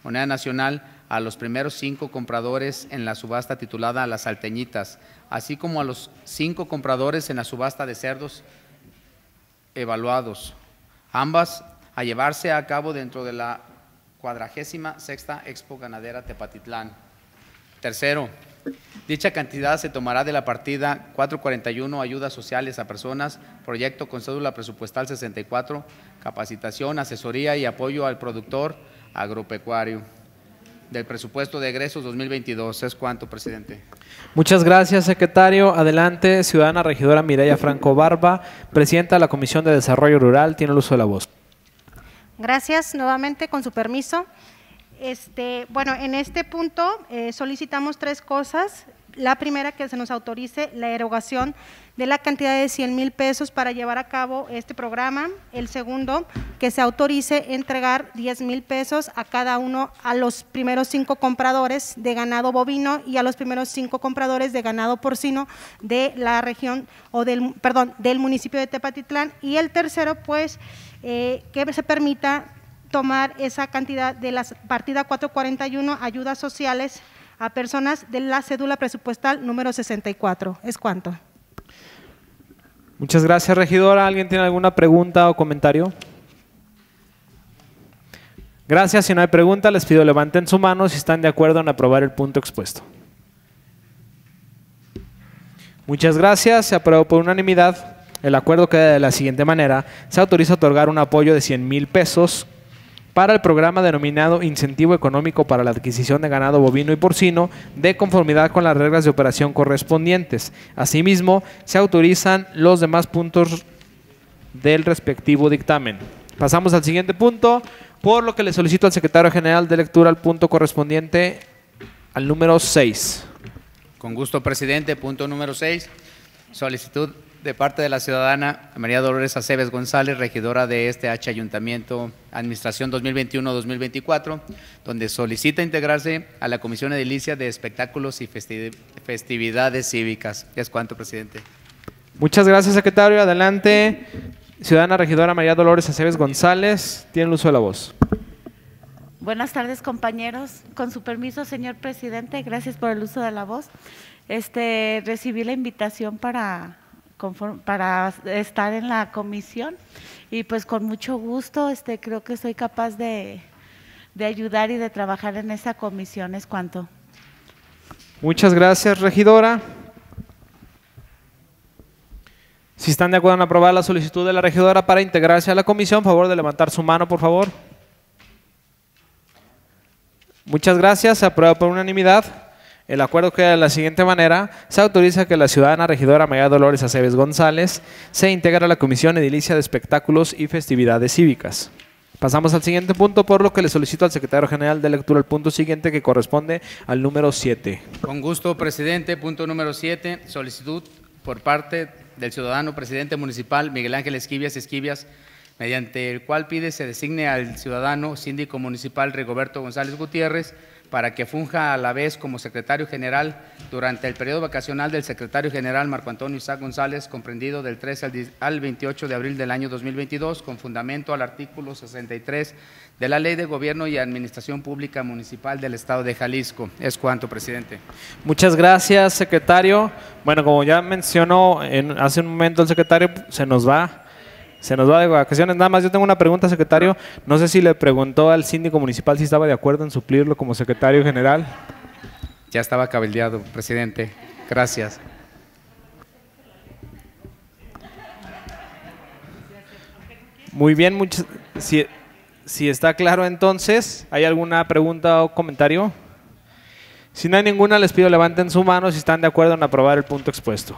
moneda nacional, a los primeros cinco compradores en la subasta titulada Las Salteñitas, así como a los cinco compradores en la subasta de cerdos evaluados, ambas a llevarse a cabo dentro de la cuadragésima sexta Expo Ganadera Tepatitlán. Tercero, Dicha cantidad se tomará de la partida 441, ayudas sociales a personas, proyecto con cédula presupuestal 64, capacitación, asesoría y apoyo al productor agropecuario del presupuesto de egresos 2022. ¿Es cuánto, presidente? Muchas gracias, secretario. Adelante, ciudadana regidora Mireya Franco Barba, presidenta de la Comisión de Desarrollo Rural, tiene el uso de la voz. Gracias nuevamente, con su permiso. Este, bueno, en este punto eh, solicitamos tres cosas. La primera, que se nos autorice la erogación de la cantidad de 100 mil pesos para llevar a cabo este programa. El segundo, que se autorice entregar 10 mil pesos a cada uno a los primeros cinco compradores de ganado bovino y a los primeros cinco compradores de ganado porcino de la región o del, perdón, del municipio de Tepatitlán. Y el tercero, pues, eh, que se permita tomar esa cantidad de la partida 441, ayudas sociales a personas de la cédula presupuestal número 64. ¿Es cuánto? Muchas gracias, regidora. ¿Alguien tiene alguna pregunta o comentario? Gracias. Si no hay pregunta, les pido levanten su mano si están de acuerdo en aprobar el punto expuesto. Muchas gracias. Se aprobó por unanimidad. El acuerdo queda de la siguiente manera. Se autoriza a otorgar un apoyo de 100 mil pesos para el programa denominado Incentivo Económico para la Adquisición de Ganado Bovino y Porcino de conformidad con las reglas de operación correspondientes. Asimismo, se autorizan los demás puntos del respectivo dictamen. Pasamos al siguiente punto, por lo que le solicito al secretario general de lectura el punto correspondiente al número 6. Con gusto, presidente. Punto número 6. Solicitud de parte de la ciudadana María Dolores Aceves González, regidora de este H Ayuntamiento, Administración 2021-2024, donde solicita integrarse a la Comisión Edilicia de Espectáculos y Festividades Cívicas. Es cuanto, presidente. Muchas gracias, secretario. Adelante, ciudadana regidora María Dolores Aceves González, tiene el uso de la voz. Buenas tardes, compañeros. Con su permiso, señor presidente, gracias por el uso de la voz. Este, recibí la invitación para para estar en la comisión y pues con mucho gusto este, creo que soy capaz de, de ayudar y de trabajar en esa comisión. Es cuanto. Muchas gracias, regidora. Si están de acuerdo en aprobar la solicitud de la regidora para integrarse a la comisión, favor de levantar su mano, por favor. Muchas gracias. Se aprueba por unanimidad. El acuerdo queda de la siguiente manera. Se autoriza que la ciudadana regidora María Dolores Aceves González se integre a la Comisión Edilicia de Espectáculos y Festividades Cívicas. Pasamos al siguiente punto, por lo que le solicito al secretario general de lectura el punto siguiente que corresponde al número 7. Con gusto, presidente. Punto número 7. Solicitud por parte del ciudadano presidente municipal Miguel Ángel Esquivias Esquivias, mediante el cual pide se designe al ciudadano síndico municipal Rigoberto González Gutiérrez para que funja a la vez como secretario general durante el periodo vacacional del secretario general Marco Antonio Isaac González, comprendido del 13 al 28 de abril del año 2022, con fundamento al artículo 63 de la Ley de Gobierno y Administración Pública Municipal del Estado de Jalisco. Es cuanto, presidente. Muchas gracias, secretario. Bueno, como ya mencionó en, hace un momento el secretario, se nos va se nos va de vacaciones. Nada más, yo tengo una pregunta, secretario. No sé si le preguntó al síndico municipal si estaba de acuerdo en suplirlo como secretario general. Ya estaba cabildeado, presidente. Gracias. Muy bien, si, si está claro entonces, ¿hay alguna pregunta o comentario? Si no hay ninguna, les pido levanten su mano si están de acuerdo en aprobar el punto expuesto.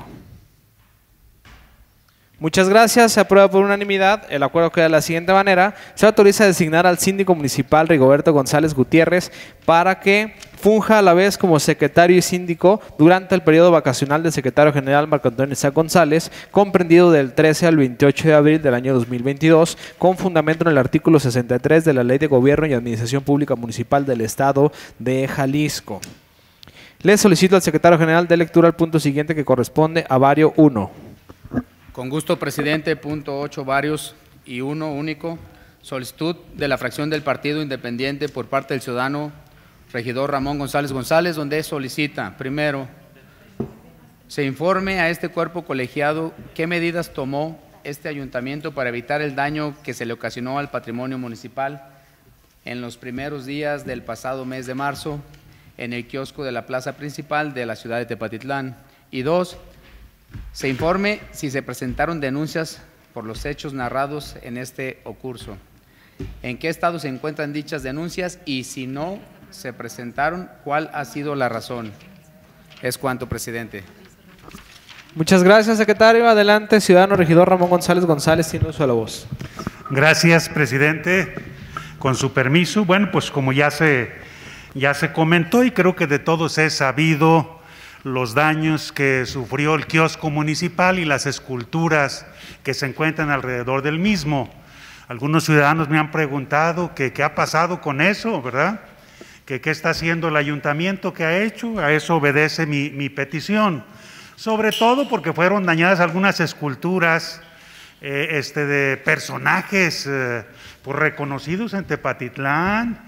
Muchas gracias. Se aprueba por unanimidad. El acuerdo queda de la siguiente manera. Se autoriza a designar al síndico municipal Rigoberto González Gutiérrez para que funja a la vez como secretario y síndico durante el periodo vacacional del secretario general Marco Antonio Isaac González, comprendido del 13 al 28 de abril del año 2022, con fundamento en el artículo 63 de la Ley de Gobierno y Administración Pública Municipal del Estado de Jalisco. Le solicito al secretario general de lectura el punto siguiente que corresponde a vario 1. Con gusto, presidente. Punto 8, varios y uno único. Solicitud de la fracción del Partido Independiente por parte del ciudadano regidor Ramón González González, donde solicita, primero, se informe a este cuerpo colegiado qué medidas tomó este ayuntamiento para evitar el daño que se le ocasionó al patrimonio municipal en los primeros días del pasado mes de marzo en el kiosco de la plaza principal de la ciudad de Tepatitlán. Y dos, se informe si se presentaron denuncias por los hechos narrados en este ocurso. ¿En qué estado se encuentran dichas denuncias? Y si no se presentaron, ¿cuál ha sido la razón? Es cuanto, presidente. Muchas gracias, secretario. Adelante, ciudadano regidor Ramón González González, tiene uso de la voz. Gracias, presidente. Con su permiso, bueno, pues como ya se, ya se comentó y creo que de todos es sabido, los daños que sufrió el kiosco municipal y las esculturas que se encuentran alrededor del mismo. Algunos ciudadanos me han preguntado que qué ha pasado con eso, ¿verdad? Que qué está haciendo el ayuntamiento, qué ha hecho. A eso obedece mi, mi petición. Sobre todo porque fueron dañadas algunas esculturas eh, este, de personajes eh, pues, reconocidos en Tepatitlán,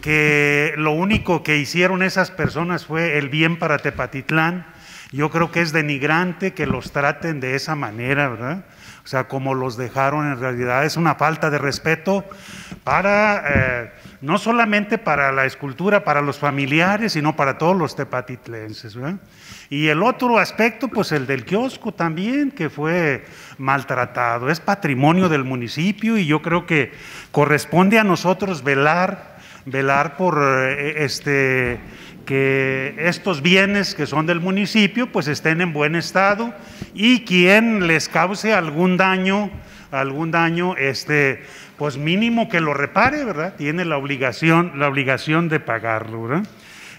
que lo único que hicieron esas personas fue el bien para Tepatitlán. Yo creo que es denigrante que los traten de esa manera, ¿verdad? O sea, como los dejaron en realidad es una falta de respeto para, eh, no solamente para la escultura, para los familiares, sino para todos los tepatitlenses. ¿verdad? Y el otro aspecto, pues el del kiosco también, que fue maltratado. Es patrimonio del municipio y yo creo que corresponde a nosotros velar, velar por eh, este que estos bienes que son del municipio pues estén en buen estado y quien les cause algún daño, algún daño, este, pues mínimo que lo repare, ¿verdad? Tiene la obligación, la obligación de pagarlo, ¿verdad?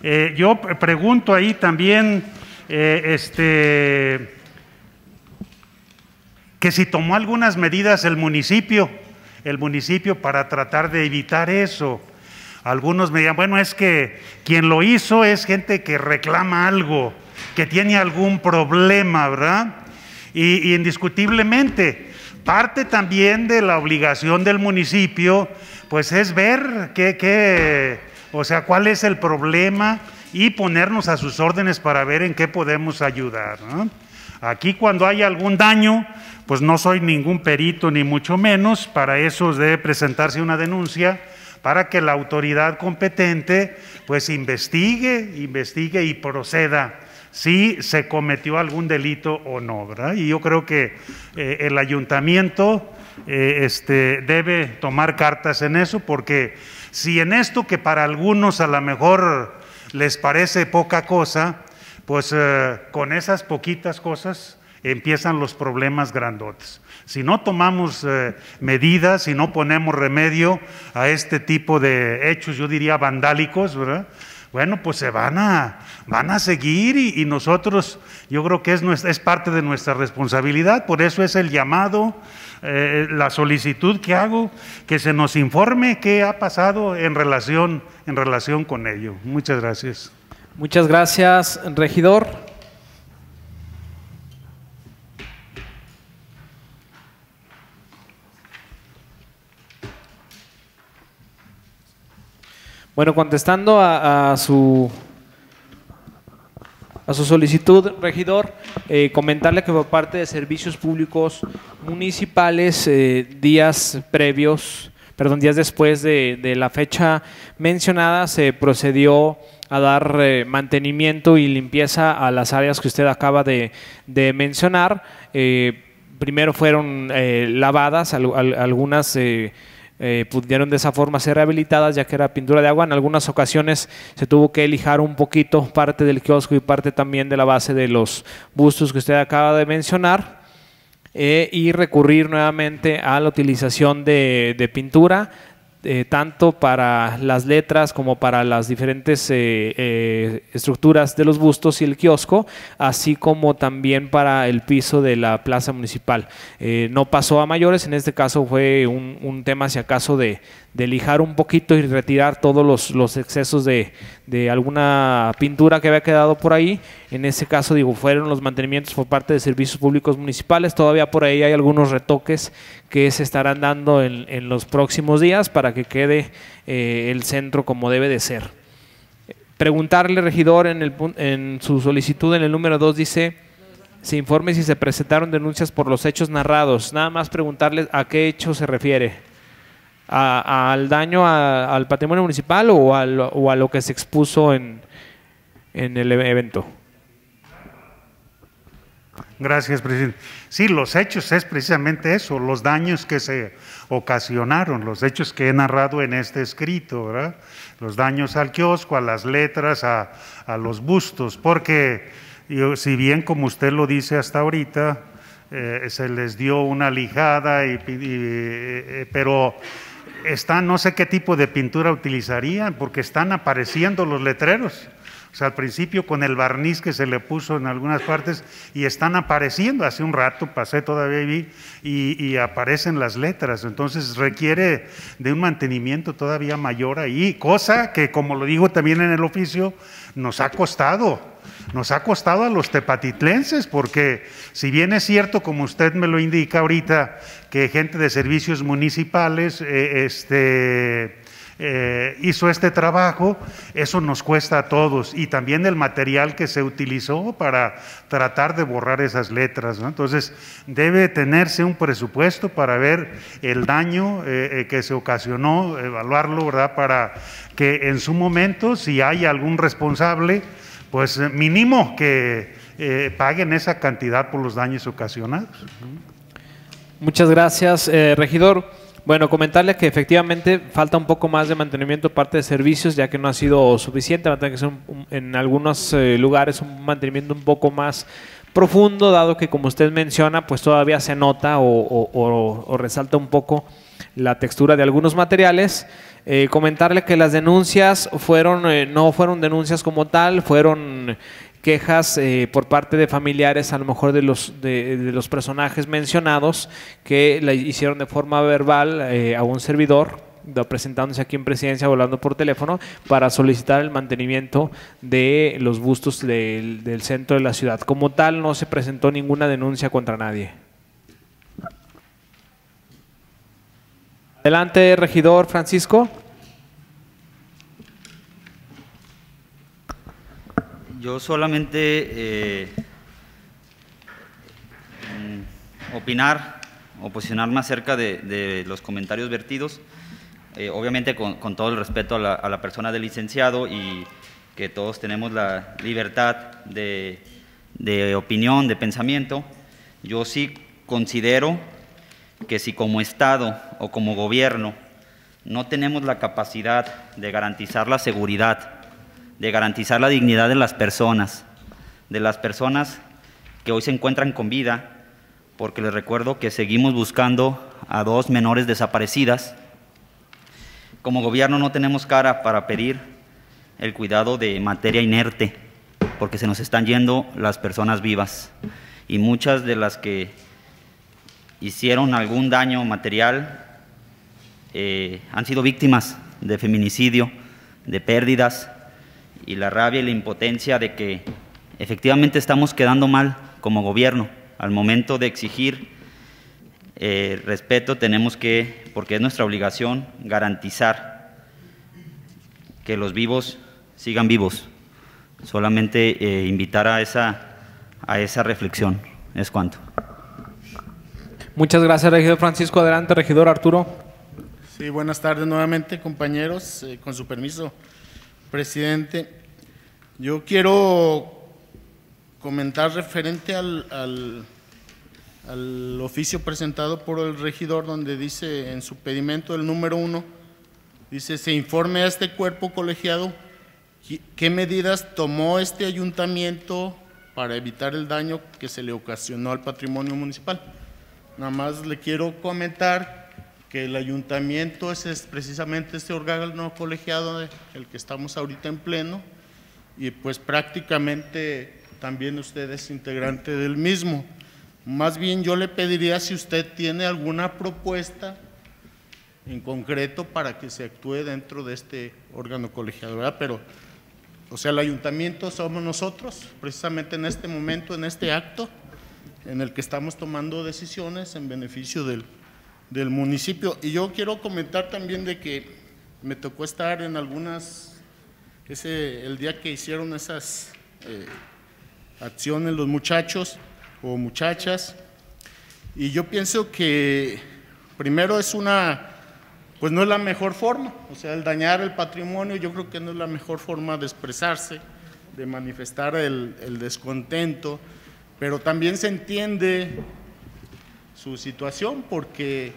Eh, yo pregunto ahí también, eh, este, que si tomó algunas medidas el municipio, el municipio para tratar de evitar eso. Algunos me dirán, bueno, es que quien lo hizo es gente que reclama algo, que tiene algún problema, ¿verdad? Y, indiscutiblemente, parte también de la obligación del municipio, pues es ver qué, qué, o sea, cuál es el problema y ponernos a sus órdenes para ver en qué podemos ayudar. Aquí cuando hay algún daño, pues no soy ningún perito ni mucho menos, para eso debe presentarse una denuncia para que la autoridad competente pues investigue, investigue y proceda si se cometió algún delito o no, ¿verdad? Y yo creo que eh, el ayuntamiento eh, este, debe tomar cartas en eso, porque si en esto que para algunos a lo mejor les parece poca cosa, pues eh, con esas poquitas cosas empiezan los problemas grandotes. Si no tomamos eh, medidas, si no ponemos remedio a este tipo de hechos, yo diría vandálicos, ¿verdad? Bueno, pues se van a, van a seguir y, nosotros, yo creo que es, nuestra, es parte de nuestra responsabilidad, por eso es el llamado, eh, la solicitud que hago, que se nos informe qué ha pasado en relación, en relación con ello. Muchas gracias. Muchas gracias, regidor. Bueno, contestando a, su a su solicitud, regidor, eh, comentarle que por parte de servicios públicos municipales, eh, días previos, perdón, días después de, de, la fecha mencionada, se procedió a dar eh, mantenimiento y limpieza a las áreas que usted acaba de, de mencionar. Primero fueron lavadas al, al, algunas eh, pudieron de esa forma ser rehabilitadas ya que era pintura de agua. En algunas ocasiones se tuvo que lijar un poquito parte del kiosco y parte también de la base de los bustos que usted acaba de mencionar eh, y recurrir nuevamente a la utilización de, de pintura eh, tanto para las letras como para las diferentes eh, eh, estructuras de los bustos y el kiosco, así como también para el piso de la plaza municipal. No pasó a mayores, en este caso fue un, un tema, si acaso, de, de, lijar un poquito y retirar todos los, los excesos de, de, alguna pintura que había quedado por ahí. En ese caso, digo, fueron los mantenimientos por parte de servicios públicos municipales. Todavía por ahí hay algunos retoques que se estarán dando en, en los próximos días para que quede eh, el centro como debe de ser. Preguntarle, regidor, en, el, en su solicitud en el número 2 dice, se informe si se presentaron denuncias por los hechos narrados. Nada más preguntarle a qué hecho se refiere. A, a, ¿Al daño a, al patrimonio municipal o a, lo, o a lo que se expuso en, en el evento? Gracias, presidente. Sí, los hechos es precisamente eso, los daños que se ocasionaron, los hechos que he narrado en este escrito, ¿verdad? Los daños al kiosco, a las letras, a, a los bustos, porque yo, si bien como usted lo dice hasta ahorita, eh, se les dio una lijada, y, y, eh, pero están, no sé qué tipo de pintura utilizarían, porque están apareciendo los letreros. O sea, al principio con el barniz que se le puso en algunas partes y están apareciendo. Hace un rato pasé todavía y vi y, aparecen las letras. Entonces requiere de un mantenimiento todavía mayor ahí, cosa que, como lo digo también en el oficio, nos ha costado nos ha costado a los tepatitlenses, porque si bien es cierto, como usted me lo indica ahorita, que gente de servicios municipales eh, este, eh, hizo este trabajo, eso nos cuesta a todos. Y también el material que se utilizó para tratar de borrar esas letras. Entonces, debe tenerse un presupuesto para ver el daño eh, que se ocasionó, evaluarlo, ¿verdad? Para que en su momento, si hay algún responsable, pues eh, mínimo que eh, paguen esa cantidad por los daños ocasionados. Muchas gracias, eh, regidor. Bueno, comentarle que efectivamente falta un poco más de mantenimiento parte de servicios, ya que no ha sido suficiente, en algunos lugares un mantenimiento un poco más profundo, dado que como usted menciona, pues todavía se nota o resalta un poco la textura de algunos materiales. Eh, comentarle que las denuncias fueron, eh, no fueron denuncias como tal, fueron quejas eh, por parte de familiares, a lo mejor de los, de, los personajes mencionados, que la hicieron de forma verbal a un servidor, presentándose aquí en presidencia, volando por teléfono, para solicitar el mantenimiento de los bustos del, del centro de la ciudad. Como tal, no se presentó ninguna denuncia contra nadie. Adelante, regidor Francisco. Yo solamente eh, opinar o posicionarme acerca de, los comentarios vertidos, eh, obviamente con, todo el respeto a la, persona del licenciado y que todos tenemos la libertad de, de opinión, de pensamiento. Yo sí considero que si como Estado o como gobierno no tenemos la capacidad de garantizar la seguridad, de garantizar la dignidad de las personas, de las personas que hoy se encuentran con vida, porque les recuerdo que seguimos buscando a dos menores desaparecidas. Como gobierno no tenemos cara para pedir el cuidado de materia inerte, porque se nos están yendo las personas vivas. Y muchas de las que hicieron algún daño material, eh, han sido víctimas de feminicidio, de pérdidas, y la rabia y la impotencia de que efectivamente estamos quedando mal como gobierno. Al momento de exigir eh, respeto tenemos que, porque es nuestra obligación, garantizar que los vivos sigan vivos. Solamente eh, invitar a esa, a esa reflexión. Es cuanto. Muchas gracias, regidor Francisco. Adelante, regidor Arturo. Sí, buenas tardes nuevamente, compañeros. Eh, con su permiso, presidente. Yo quiero comentar referente al, al, oficio presentado por el regidor, donde dice en su pedimento el número uno, dice, se informe a este cuerpo colegiado qué medidas tomó este ayuntamiento para evitar el daño que se le ocasionó al patrimonio municipal. Nada más le quiero comentar que el ayuntamiento es, precisamente este órgano colegiado el que estamos ahorita en pleno y pues prácticamente también usted es integrante del mismo. Más bien yo le pediría si usted tiene alguna propuesta en concreto para que se actúe dentro de este órgano colegiado, ¿verdad? Pero, o sea, el ayuntamiento somos nosotros, precisamente en este momento, en este acto, en el que estamos tomando decisiones en beneficio del, municipio. Y yo quiero comentar también de que me tocó estar en algunas, ese, el día que hicieron esas eh, acciones los muchachos o muchachas, y yo pienso que primero es una, pues no es la mejor forma, o sea, el dañar el patrimonio yo creo que no es la mejor forma de expresarse, de manifestar el, el descontento, pero también se entiende su situación porque,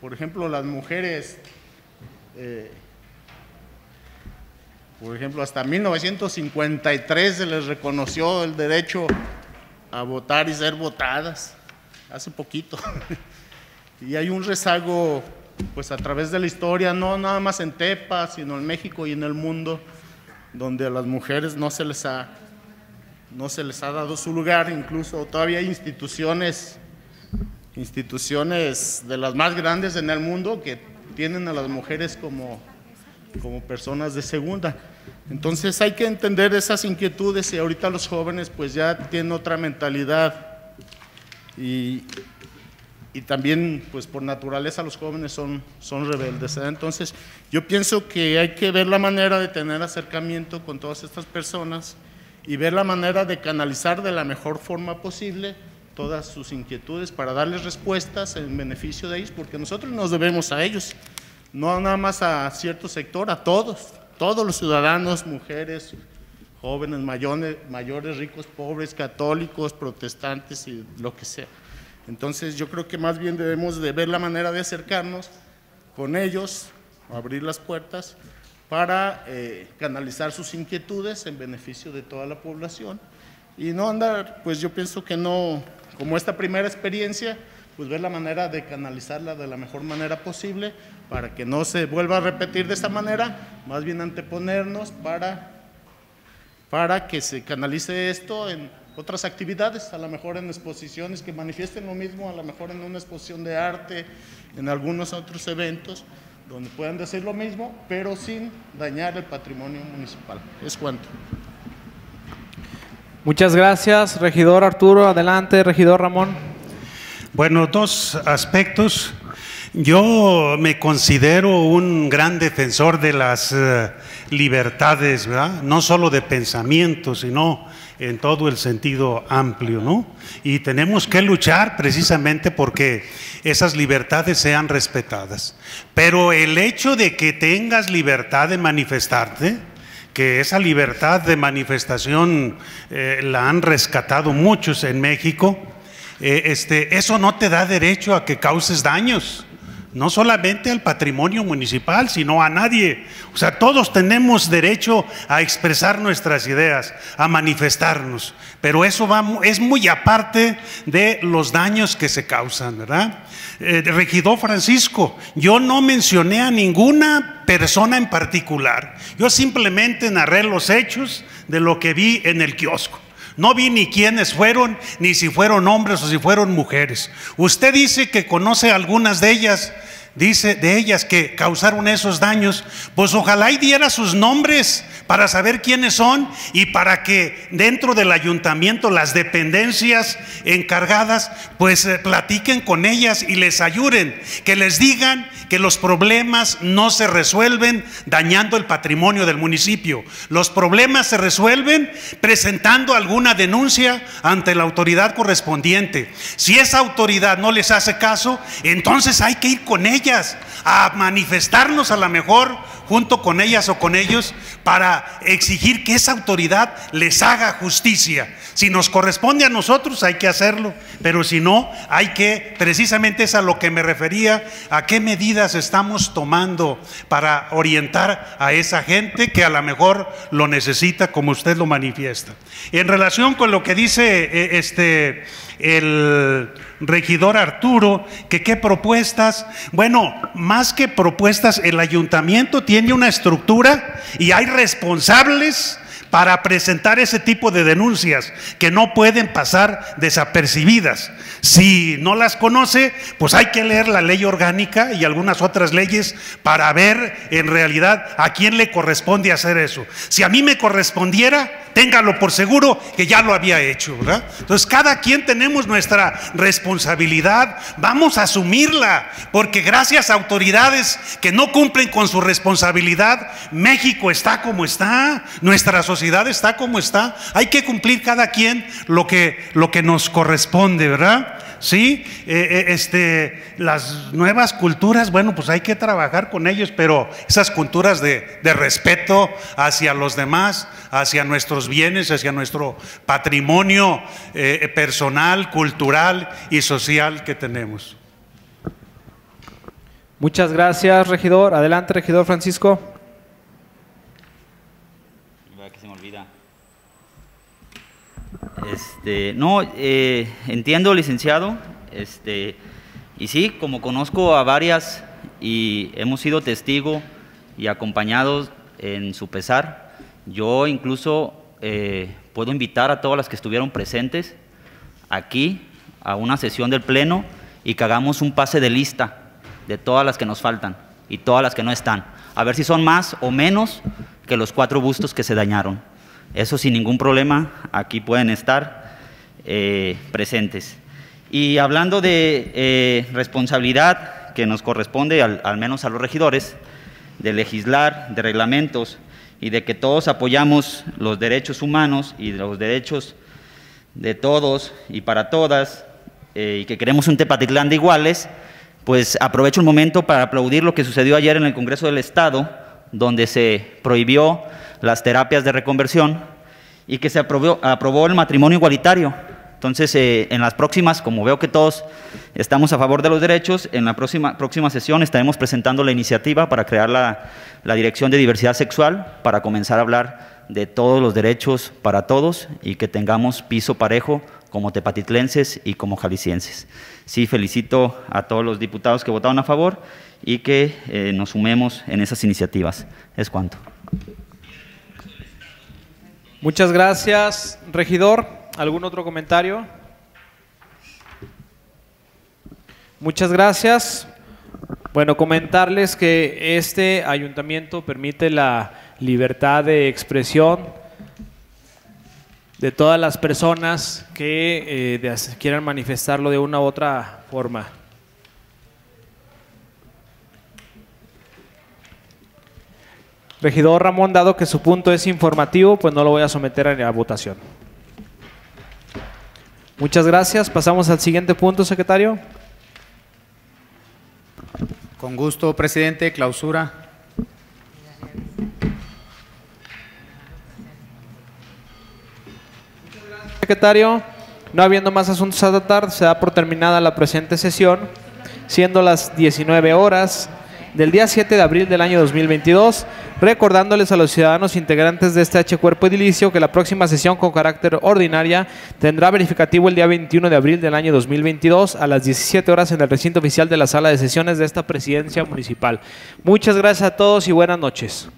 por ejemplo, las mujeres, eh, por ejemplo, hasta 1953 se les reconoció el derecho a votar y ser votadas, hace poquito. y hay un rezago, pues a través de la historia, no nada más en Tepa, sino en México y en el mundo, donde a las mujeres no se les ha, no se les ha dado su lugar, incluso todavía hay instituciones, instituciones de las más grandes en el mundo que tienen a las mujeres como, como personas de segunda. Entonces hay que entender esas inquietudes y ahorita los jóvenes pues ya tienen otra mentalidad y, y también pues por naturaleza los jóvenes son, son rebeldes. ¿eh? Entonces yo pienso que hay que ver la manera de tener acercamiento con todas estas personas y ver la manera de canalizar de la mejor forma posible todas sus inquietudes para darles respuestas en beneficio de ellos, porque nosotros nos debemos a ellos, no nada más a cierto sector, a todos, todos los ciudadanos, mujeres, jóvenes, mayores, mayores, ricos, pobres, católicos, protestantes y lo que sea. Entonces yo creo que más bien debemos de ver la manera de acercarnos con ellos, abrir las puertas para eh, canalizar sus inquietudes en beneficio de toda la población y no andar, pues yo pienso que no, como esta primera experiencia, pues ver la manera de canalizarla de la mejor manera posible para que no se vuelva a repetir de esta manera, más bien anteponernos para, para que se canalice esto en otras actividades, a lo mejor en exposiciones que manifiesten lo mismo, a lo mejor en una exposición de arte, en algunos otros eventos, donde puedan decir lo mismo, pero sin dañar el patrimonio municipal. Es cuanto. Muchas gracias, regidor Arturo. Adelante, regidor Ramón. Bueno, dos aspectos. Yo me considero un gran defensor de las eh, libertades, ¿verdad? No solo de pensamiento, sino en todo el sentido amplio, ¿no? Y tenemos que luchar precisamente porque esas libertades sean respetadas. Pero el hecho de que tengas libertad de manifestarte, que esa libertad de manifestación eh, la han rescatado muchos en México, eh, este, eso no te da derecho a que causes daños no solamente al patrimonio municipal, sino a nadie. O sea, todos tenemos derecho a expresar nuestras ideas, a manifestarnos, pero eso va, es muy aparte de los daños que se causan, ¿verdad? Eh, regidor Francisco, yo no mencioné a ninguna persona en particular, yo simplemente narré los hechos de lo que vi en el kiosco. No vi ni quiénes fueron, ni si fueron hombres o si fueron mujeres. Usted dice que conoce algunas de ellas dice de ellas que causaron esos daños, pues ojalá y diera sus nombres para saber quiénes son y para que dentro del ayuntamiento las dependencias encargadas pues eh, platiquen con ellas y les ayuden, que les digan que los problemas no se resuelven dañando el patrimonio del municipio. Los problemas se resuelven presentando alguna denuncia ante la autoridad correspondiente. Si esa autoridad no les hace caso, entonces hay que ir con a manifestarnos a la mejor junto con ellas o con ellos para exigir que esa autoridad les haga justicia. Si nos corresponde a nosotros hay que hacerlo, pero si no, hay que, precisamente es a lo que me refería, a qué medidas estamos tomando para orientar a esa gente que a lo mejor lo necesita como usted lo manifiesta. En relación con lo que dice eh, este el regidor Arturo, que qué propuestas. Bueno, más que propuestas, el ayuntamiento tiene una estructura y hay responsables para presentar ese tipo de denuncias que no pueden pasar desapercibidas. Si no las conoce, pues hay que leer la ley orgánica y algunas otras leyes para ver en realidad a quién le corresponde hacer eso. Si a mí me correspondiera, téngalo por seguro que ya lo había hecho, ¿verdad? Entonces, cada quien tenemos nuestra responsabilidad, vamos a asumirla, porque gracias a autoridades que no cumplen con su responsabilidad, México está como está, nuestra sociedad está como está. Hay que cumplir cada quien lo que, lo que nos corresponde, ¿verdad? Sí, eh, eh, este, las nuevas culturas, bueno, pues hay que trabajar con ellos, pero esas culturas de, respeto hacia los demás, hacia nuestros bienes, hacia nuestro patrimonio eh, personal, cultural y social que tenemos. Muchas gracias, regidor. Adelante, regidor Francisco. se me olvida. Este, no, eh, entiendo, licenciado. Este, y sí, como conozco a varias y hemos sido testigo y acompañados en su pesar, Yo incluso eh, puedo invitar a todas las que estuvieron presentes aquí a una sesión del Pleno y que hagamos un pase de lista de todas las que nos faltan y todas las que no están. A ver si son más o menos que los cuatro bustos que se dañaron. Eso sin ningún problema, aquí pueden estar eh, presentes. Y hablando de eh, responsabilidad que nos corresponde, al, menos a los regidores, de legislar, de reglamentos y de que todos apoyamos los derechos humanos y los derechos de todos y para todas, eh, y que queremos un Tepatitlán de iguales, pues aprovecho el momento para aplaudir lo que sucedió ayer en el Congreso del Estado, donde se prohibió las terapias de reconversión y que se aprobó, aprobó el matrimonio igualitario. Entonces, eh, en las próximas, como veo que todos estamos a favor de los derechos, en la próxima, próxima sesión estaremos presentando la iniciativa para crear la, la Dirección de Diversidad Sexual, para comenzar a hablar de todos los derechos para todos y que tengamos piso parejo como tepatitlenses y como jaliscienses. Sí, felicito a todos los diputados que votaron a favor y que eh, nos sumemos en esas iniciativas. Es cuanto. Muchas gracias, regidor. ¿Algún otro comentario? Muchas gracias. Bueno, comentarles que este ayuntamiento permite la libertad de expresión de todas las personas que eh, quieran manifestarlo de una u otra forma. Regidor Ramón, dado que su punto es informativo, pues no lo voy a someter a votación. Muchas gracias. Pasamos al siguiente punto, secretario. Con gusto, presidente. Clausura. Secretario, no habiendo más asuntos a tratar, se da por terminada la presente sesión, siendo las 19 horas del día 7 de abril del año 2022, recordándoles a los ciudadanos integrantes de este H Cuerpo Edilicio que la próxima sesión con carácter ordinaria tendrá verificativo el día 21 de abril del año 2022 a las 17 horas en el recinto oficial de la sala de sesiones de esta presidencia municipal. Muchas gracias a todos y buenas noches.